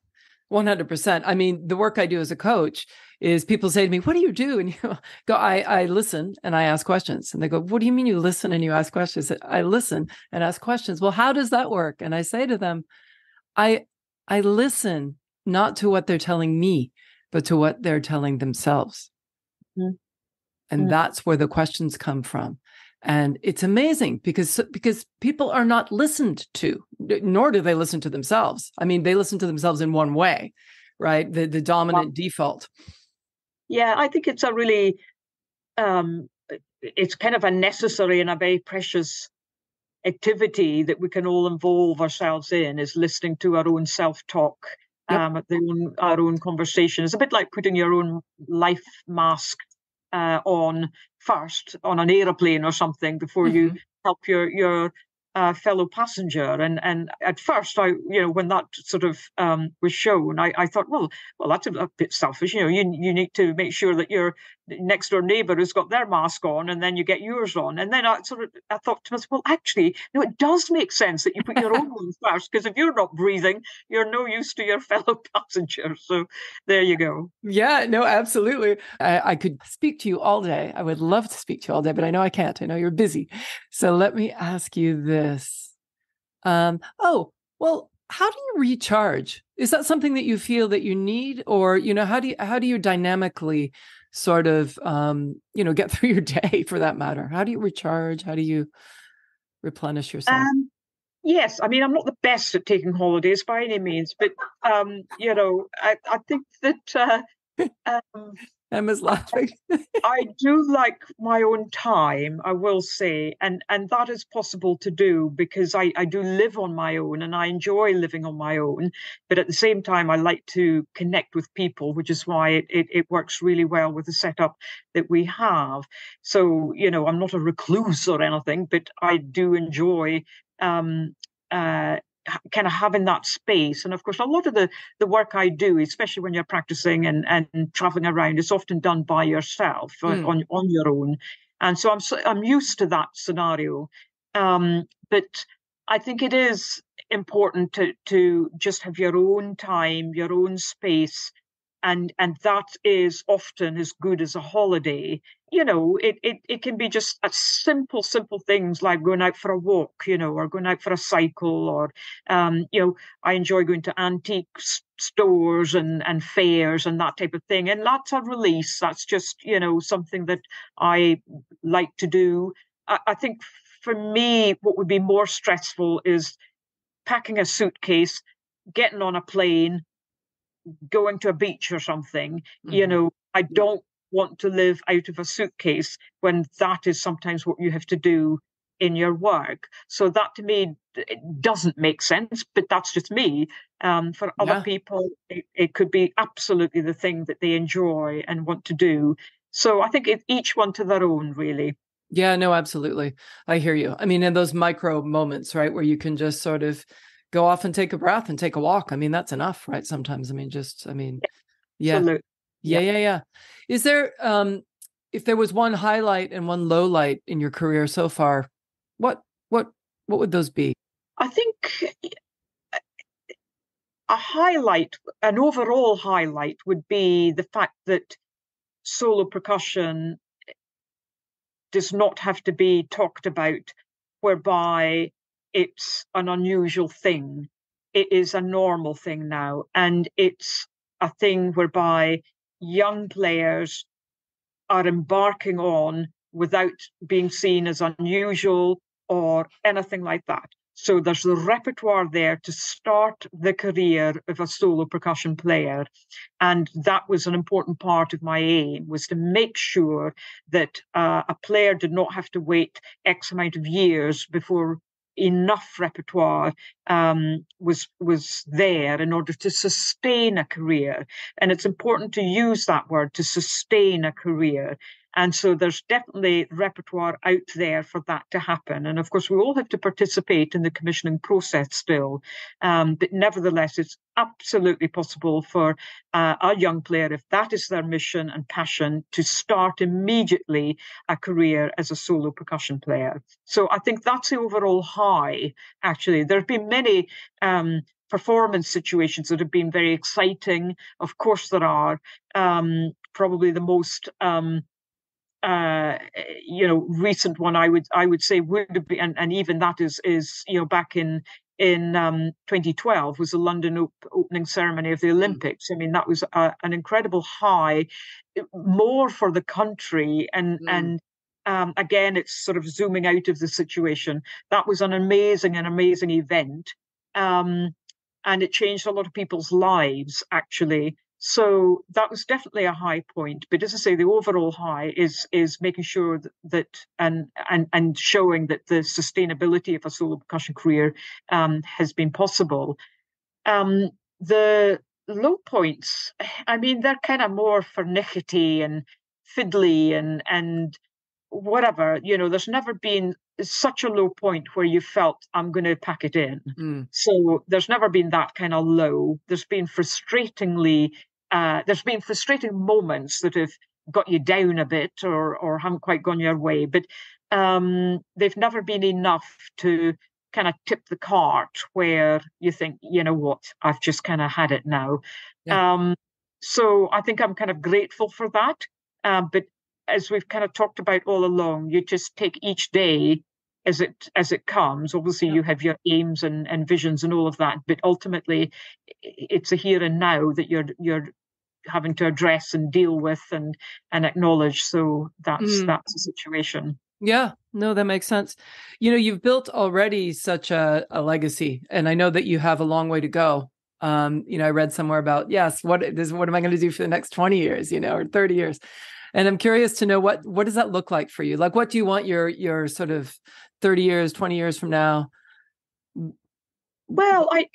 100%. I mean, the work I do as a coach is people say to me, What do you do? And you go, I, I listen and I ask questions. And they go, What do you mean you listen and you ask questions? I listen and ask questions. Well, how does that work? And I say to them, I I listen not to what they're telling me, but to what they're telling themselves. Mm-hmm. And mm-hmm. that's where the questions come from and it's amazing because because people are not listened to nor do they listen to themselves i mean they listen to themselves in one way right the the dominant well, default yeah i think it's a really um it's kind of a necessary and a very precious activity that we can all involve ourselves in is listening to our own self-talk yep. um, own, our own conversation. It's a bit like putting your own life mask uh, on first on an aeroplane or something before mm-hmm. you help your your uh, fellow passenger. And and at first, I you know when that sort of um, was shown, I, I thought, well, well that's a, a, bit selfish. You know, you you need to make sure that your next door neighbour has got their mask on, and then you get yours on. And then I sort of I thought to myself, well, actually, no, it does make sense that you put your own on first because if you're not breathing, you're no use to your fellow passenger. So there you go. Yeah, no, absolutely. I, I could speak to you all day. I would love to speak to you all day, but I know I can't. I know you're busy. So let me ask you this this. Um, oh, well, how do you recharge? Is that something that you feel that you need, or you know, how do you how do you dynamically sort of um, you know get through your day for that matter? How do you recharge? How do you replenish yourself? Um, yes, I mean, I'm not the best at taking holidays by any means, but um, you know, I, I think that uh, um, Emma's laughing. I do like my own time, I will say, and and that is possible to do because I I do live on my own and I enjoy living on my own. But at the same time, I like to connect with people, which is why it it, it works really well with the setup that we have. So you know, I'm not a recluse or anything, but I do enjoy um, uh, kind of having that space. And of course, a lot of the, the work I do, especially when you're practicing and, and traveling around, is often done by yourself mm. on, on your own. And so I'm I'm used to that scenario. Um, but I think it is important to to just have your own time, your own space, and and that is often as good as a holiday. You know it, it it can be just a simple simple things like going out for a walk you know or going out for a cycle or um you know i enjoy going to antique stores and and fairs and that type of thing and that's a release. That's just you know something that i like to do. I, I think for me what would be more stressful is packing a suitcase getting on a plane going to a beach or something, mm-hmm. you know, I don't want to live out of a suitcase when that is sometimes what you have to do in your work. So that to me it doesn't make sense, but that's just me. Um, for other yeah. people, it, it, could be absolutely the thing that they enjoy and want to do. So I think it, each one to their own, really. Yeah, no, absolutely. I hear you. I mean, in those micro moments, right, where you can just sort of go off and take a breath and take a walk. I mean, that's enough, right? Sometimes, I mean, just, I mean, yeah. Yeah, yeah, yeah, yeah. Is there, um, if there was one highlight and one low light in your career so far, what, what, what would those be? I think a highlight, an overall highlight would be the fact that solo percussion does not have to be talked about, whereby it's an unusual thing. It is a normal thing now. And it's a thing whereby young players are embarking on without being seen as unusual or anything like that. So there's the repertoire there to start the career of a solo percussion player. And that was an important part of my aim was to make sure that uh, a player did not have to wait X amount of years before enough repertoire um, was was there in order to sustain a career, and it's important to use that word to sustain a career. And so there's definitely repertoire out there for that to happen. And of course, we all have to participate in the commissioning process still. Um, but nevertheless, it's absolutely possible for uh, a young player, if that is their mission and passion, to start immediately a career as a solo percussion player. So I think that's the overall high, actually. There have been many. Um, performance situations that have been very exciting. Of course, there are. Um, probably the most um, uh, you know recent one I would I would say would have been and, and even that is is you know back in in um, 2012 was the London op- opening ceremony of the hmm. Olympics. I mean that was a, an incredible high, more for the country and mm. and um, again it's sort of zooming out of the situation. That was an amazing an amazing event, um, and it changed a lot of people's lives actually. So that was definitely a high point. But as I say, the overall high is is making sure that, that and and and showing that the sustainability of a solo percussion career um, has been possible. Um, the low points, I mean, they're kind of more finicky and fiddly and and whatever. You know, there's never been such a low point where you felt I'm going to pack it in. Mm. So there's never been that kind of low. There's been frustratingly uh, there's been frustrating moments that have got you down a bit or or haven't quite gone your way, but um, they've never been enough to kind of tip the cart where you think, you know what, I've just kind of had it now. Yeah. Um, so I think I'm kind of grateful for that. Uh, but as we've kind of talked about all along, you just take each day as it as it comes. Obviously, yeah. you have your aims and, and visions and all of that, but ultimately, it's a here and now that you're you're having to address and deal with and and acknowledge. So that's mm. that's the situation. Yeah, no, that makes sense. You know, you've built already such a, a legacy, and I know that you have a long way to go. Um, you know, I read somewhere about yes, what is what am I going to do for the next 20 years, you know, or 30 years? And I'm curious to know what what does that look like for you? Like what do you want your your sort of 30 years, 20 years from now well, I,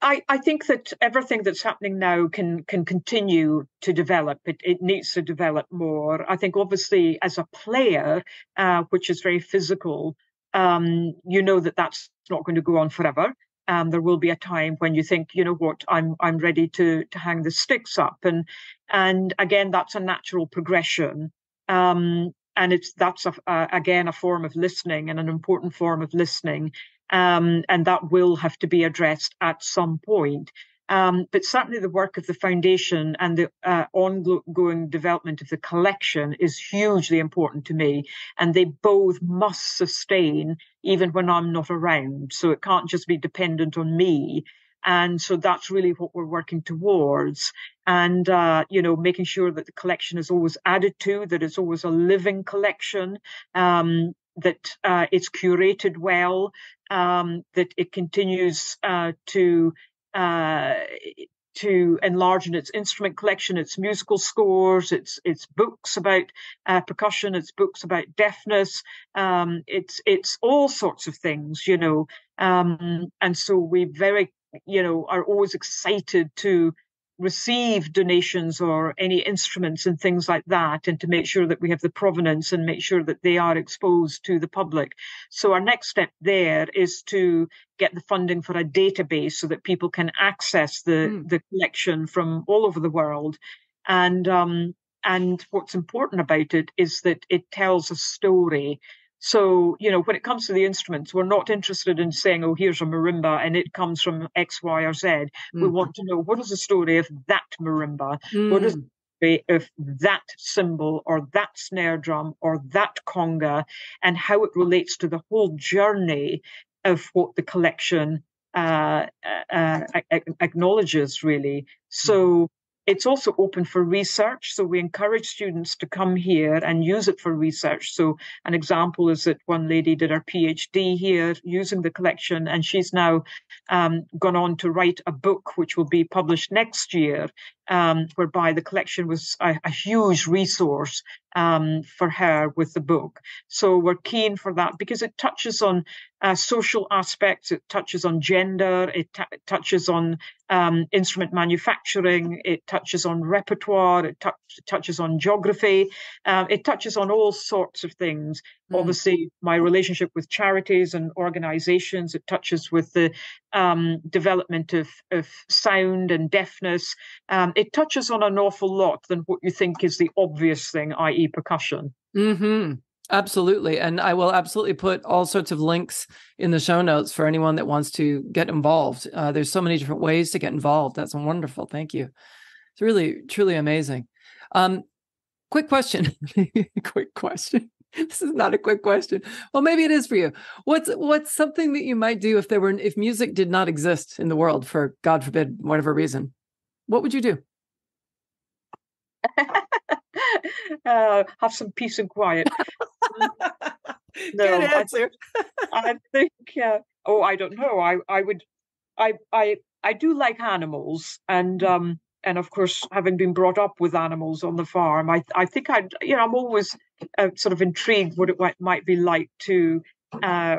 I, I think that everything that's happening now can can continue to develop. It, it needs to develop more. I think, obviously, as a player, uh, which is very physical, um, you know that that's not going to go on forever. Um, there will be a time when you think, you know what, I'm I'm ready to to hang the sticks up, and and again, that's a natural progression. Um, and it's that's a, again a form of listening and an important form of listening um, and that will have to be addressed at some point. Um, but certainly the work of the foundation and the uh, ongoing development of the collection is hugely important to me. And they both must sustain even when I'm not around. So it can't just be dependent on me. And so that's really what we're working towards. And, uh, you know, making sure that the collection is always added to, that it's always a living collection, um, that uh, it's curated well, um, that it continues uh, to uh, to enlarge in its instrument collection, its musical scores, its its books about uh, percussion, its books about deafness, um, it's it's all sorts of things, you know. Um, and so we very, you know, are always excited to receive donations or any instruments and things like that, and to make sure that we have the provenance and make sure that they are exposed to the public. So, our next step there is to get the funding for a database so that people can access the, mm. the collection from all over the world. And um, and what's important about it is that it tells a story. So, you know, when it comes to the instruments, we're not interested in saying, oh, here's a marimba and it comes from X, Y, or Z. Mm. We want to know what is the story of that marimba? Mm. What is mm. the story of that cymbal or that snare drum or that conga and how it relates to the whole journey of what the collection uh, uh, uh, acknowledges, really. So, it's also open for research. So we encourage students to come here and use it for research. So an example is that one lady did her PhD here using the collection, and she's now um, gone on to write a book which will be published next year, um, whereby the collection was a, a huge resource um, for her with the book. So we're keen for that because it touches on uh, social aspects, it touches on gender, it, t- it touches on um, instrument manufacturing, it touches on repertoire, it t- touches on geography, uh, it touches on all sorts of things. Mm. Obviously, my relationship with charities and organizations, it touches with the um, development of, of sound and deafness. Um, it touches on an awful lot than what you think is the obvious thing, i.e., percussion. Mm-hmm. Absolutely. And I will absolutely put all sorts of links in the show notes for anyone that wants to get involved. Uh, there's so many different ways to get involved. That's wonderful. Thank you. It's really, truly amazing. Um, quick question. quick question. This is not a quick question. Well, maybe it is for you. What's what's something that you might do if there were if music did not exist in the world for God forbid whatever reason? What would you do? uh, have some peace and quiet. no. I, I think. Uh, oh, I don't know. I I would. I I I do like animals, and mm. um, and of course, having been brought up with animals on the farm, I I think I you know I'm always uh, sort of intrigued what it might, might be like to uh,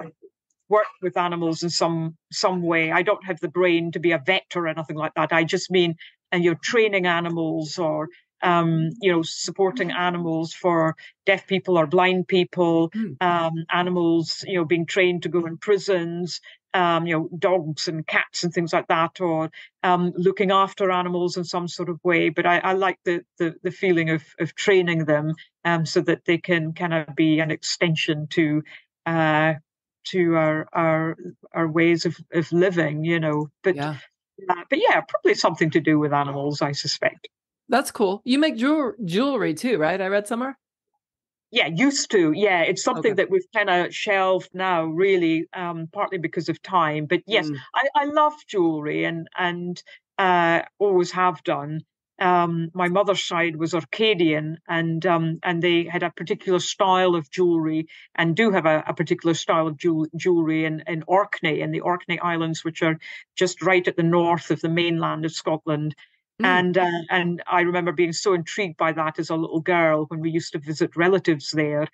work with animals in some some way. I don't have the brain to be a vet or anything like that. I just mean and you're training animals or um, you know, supporting animals for deaf people or blind people, mm. um, animals, you know, being trained to go in prisons, um, you know, dogs and cats and things like that, or um, looking after animals in some sort of way. But I, I like the, the, the feeling of of training them um, so that they can kind of be an extension to uh, to our our our ways of, of living, you know. But yeah. Uh, but yeah, probably something to do with animals, I suspect. That's cool. You make jewelry too, right? I read somewhere. Yeah, used to. Yeah, it's something okay. that we've kind of shelved now, really, um, partly because of time. But yes, mm. I, I love jewelry and and uh, always have done. Um, my mother's side was Orcadian, and um, and they had a particular style of jewelry, and do have a, a particular style of jewel- jewelry in, in Orkney, in the Orkney Islands, which are just right at the north of the mainland of Scotland. Mm. And uh, and I remember being so intrigued by that as a little girl when we used to visit relatives there,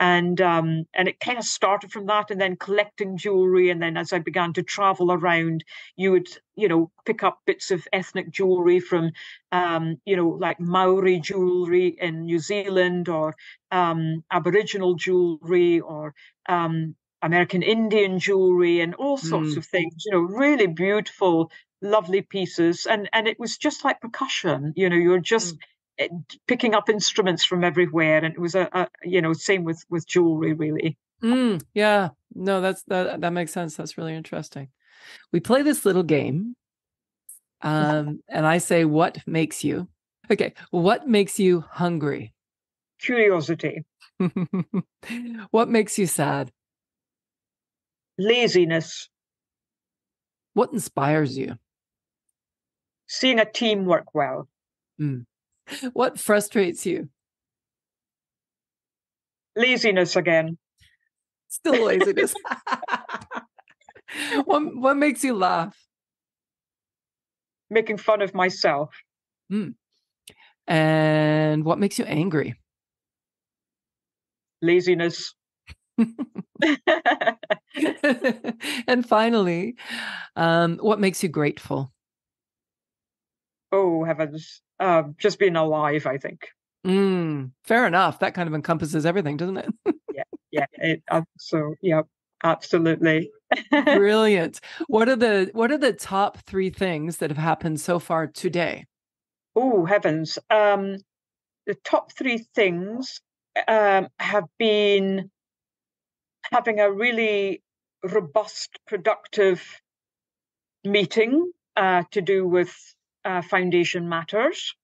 and um, and it kind of started from that, and then collecting jewelry, and then as I began to travel around, you would you know pick up bits of ethnic jewelry from um, you know like Maori jewelry in New Zealand, or um, Aboriginal jewelry, or um, American Indian jewelry, and all sorts mm. of things. You know, really beautiful lovely pieces and and it was just like percussion you know you're just mm. picking up instruments from everywhere and it was a, a you know same with with jewelry really. Mm, yeah. No that's that that makes sense. That's really interesting. We play this little game um and i say what makes you? Okay what makes you hungry? Curiosity. What makes you sad? Laziness. What inspires you seeing a team work well. Mm. What frustrates you? Laziness again. Still laziness. what what makes you laugh? Making fun of myself. Mm. And what makes you angry? Laziness. and finally, um, what makes you grateful? Oh heavens, uh, just being alive, I think. Mm, fair enough. That kind of encompasses everything, doesn't it? yeah, yeah. It, uh, so, yeah, absolutely. Brilliant. What are the What are the top three things that have happened so far today? Oh heavens! Um, the top three things um, have been having a really robust, productive meeting uh, to do with uh, Foundation Matters.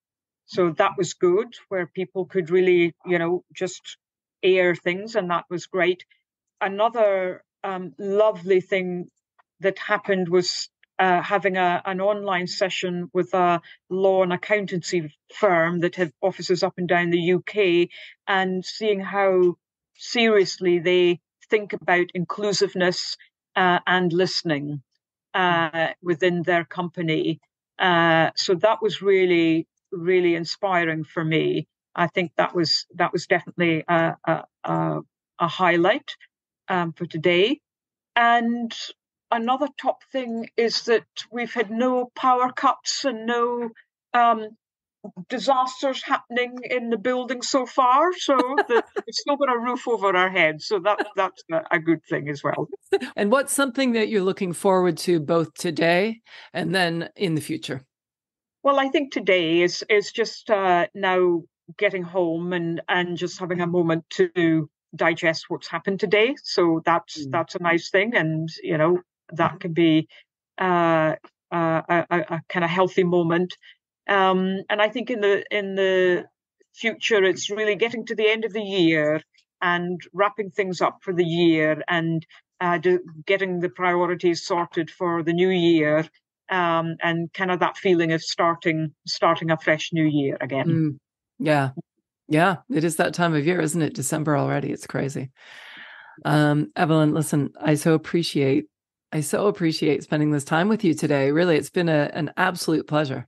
So that was good, where people could really, you know, just air things, and that was great. Another um, lovely thing that happened was uh, having a, an online session with a law and accountancy firm that have offices up and down the UK and seeing how seriously they think about inclusiveness uh, and listening uh, within their company. Uh, so that was really, really inspiring for me. I think that was that was definitely a, a, a highlight um, for today. And another top thing is that we've had no power cuts and no um, disasters happening in the building so far. So the, we've still got a roof over our heads. So that that's a good thing as well. And what's something that you're looking forward to both today and then in the future? Well, I think today is is just uh, now getting home and and just having a moment to digest what's happened today. So that's mm. that's a nice thing, and you know that can be uh, uh, a, a, kind of healthy moment. Um, and I think in the in the future, it's really getting to the end of the year and wrapping things up for the year and uh, getting the priorities sorted for the new year. Um, and kind of that feeling of starting starting a fresh new year again. Mm, yeah, yeah, it is that time of year, isn't it? December already. It's crazy. Um, Evelyn, listen, I so appreciate I so appreciate spending this time with you today. Really, it's been a, an absolute pleasure.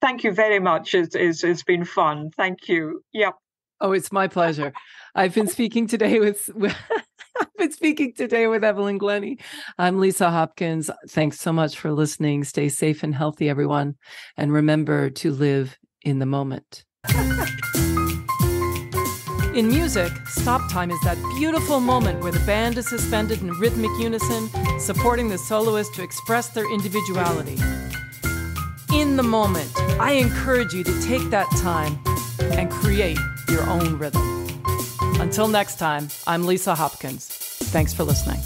Thank you very much. It's, it's, it's been fun. Thank you. Yep. Oh, it's my pleasure. I've been speaking today with, I've been speaking today with Evelyn Glennie. I'm Lisa Hopkins. Thanks so much for listening. Stay safe and healthy, everyone. And remember to live in the moment. In music, stop time is that beautiful moment where the band is suspended in rhythmic unison, supporting the soloist to express their individuality. In the moment, I encourage you to take that time and create your own rhythm. Until next time, I'm Lisa Hopkins. Thanks for listening.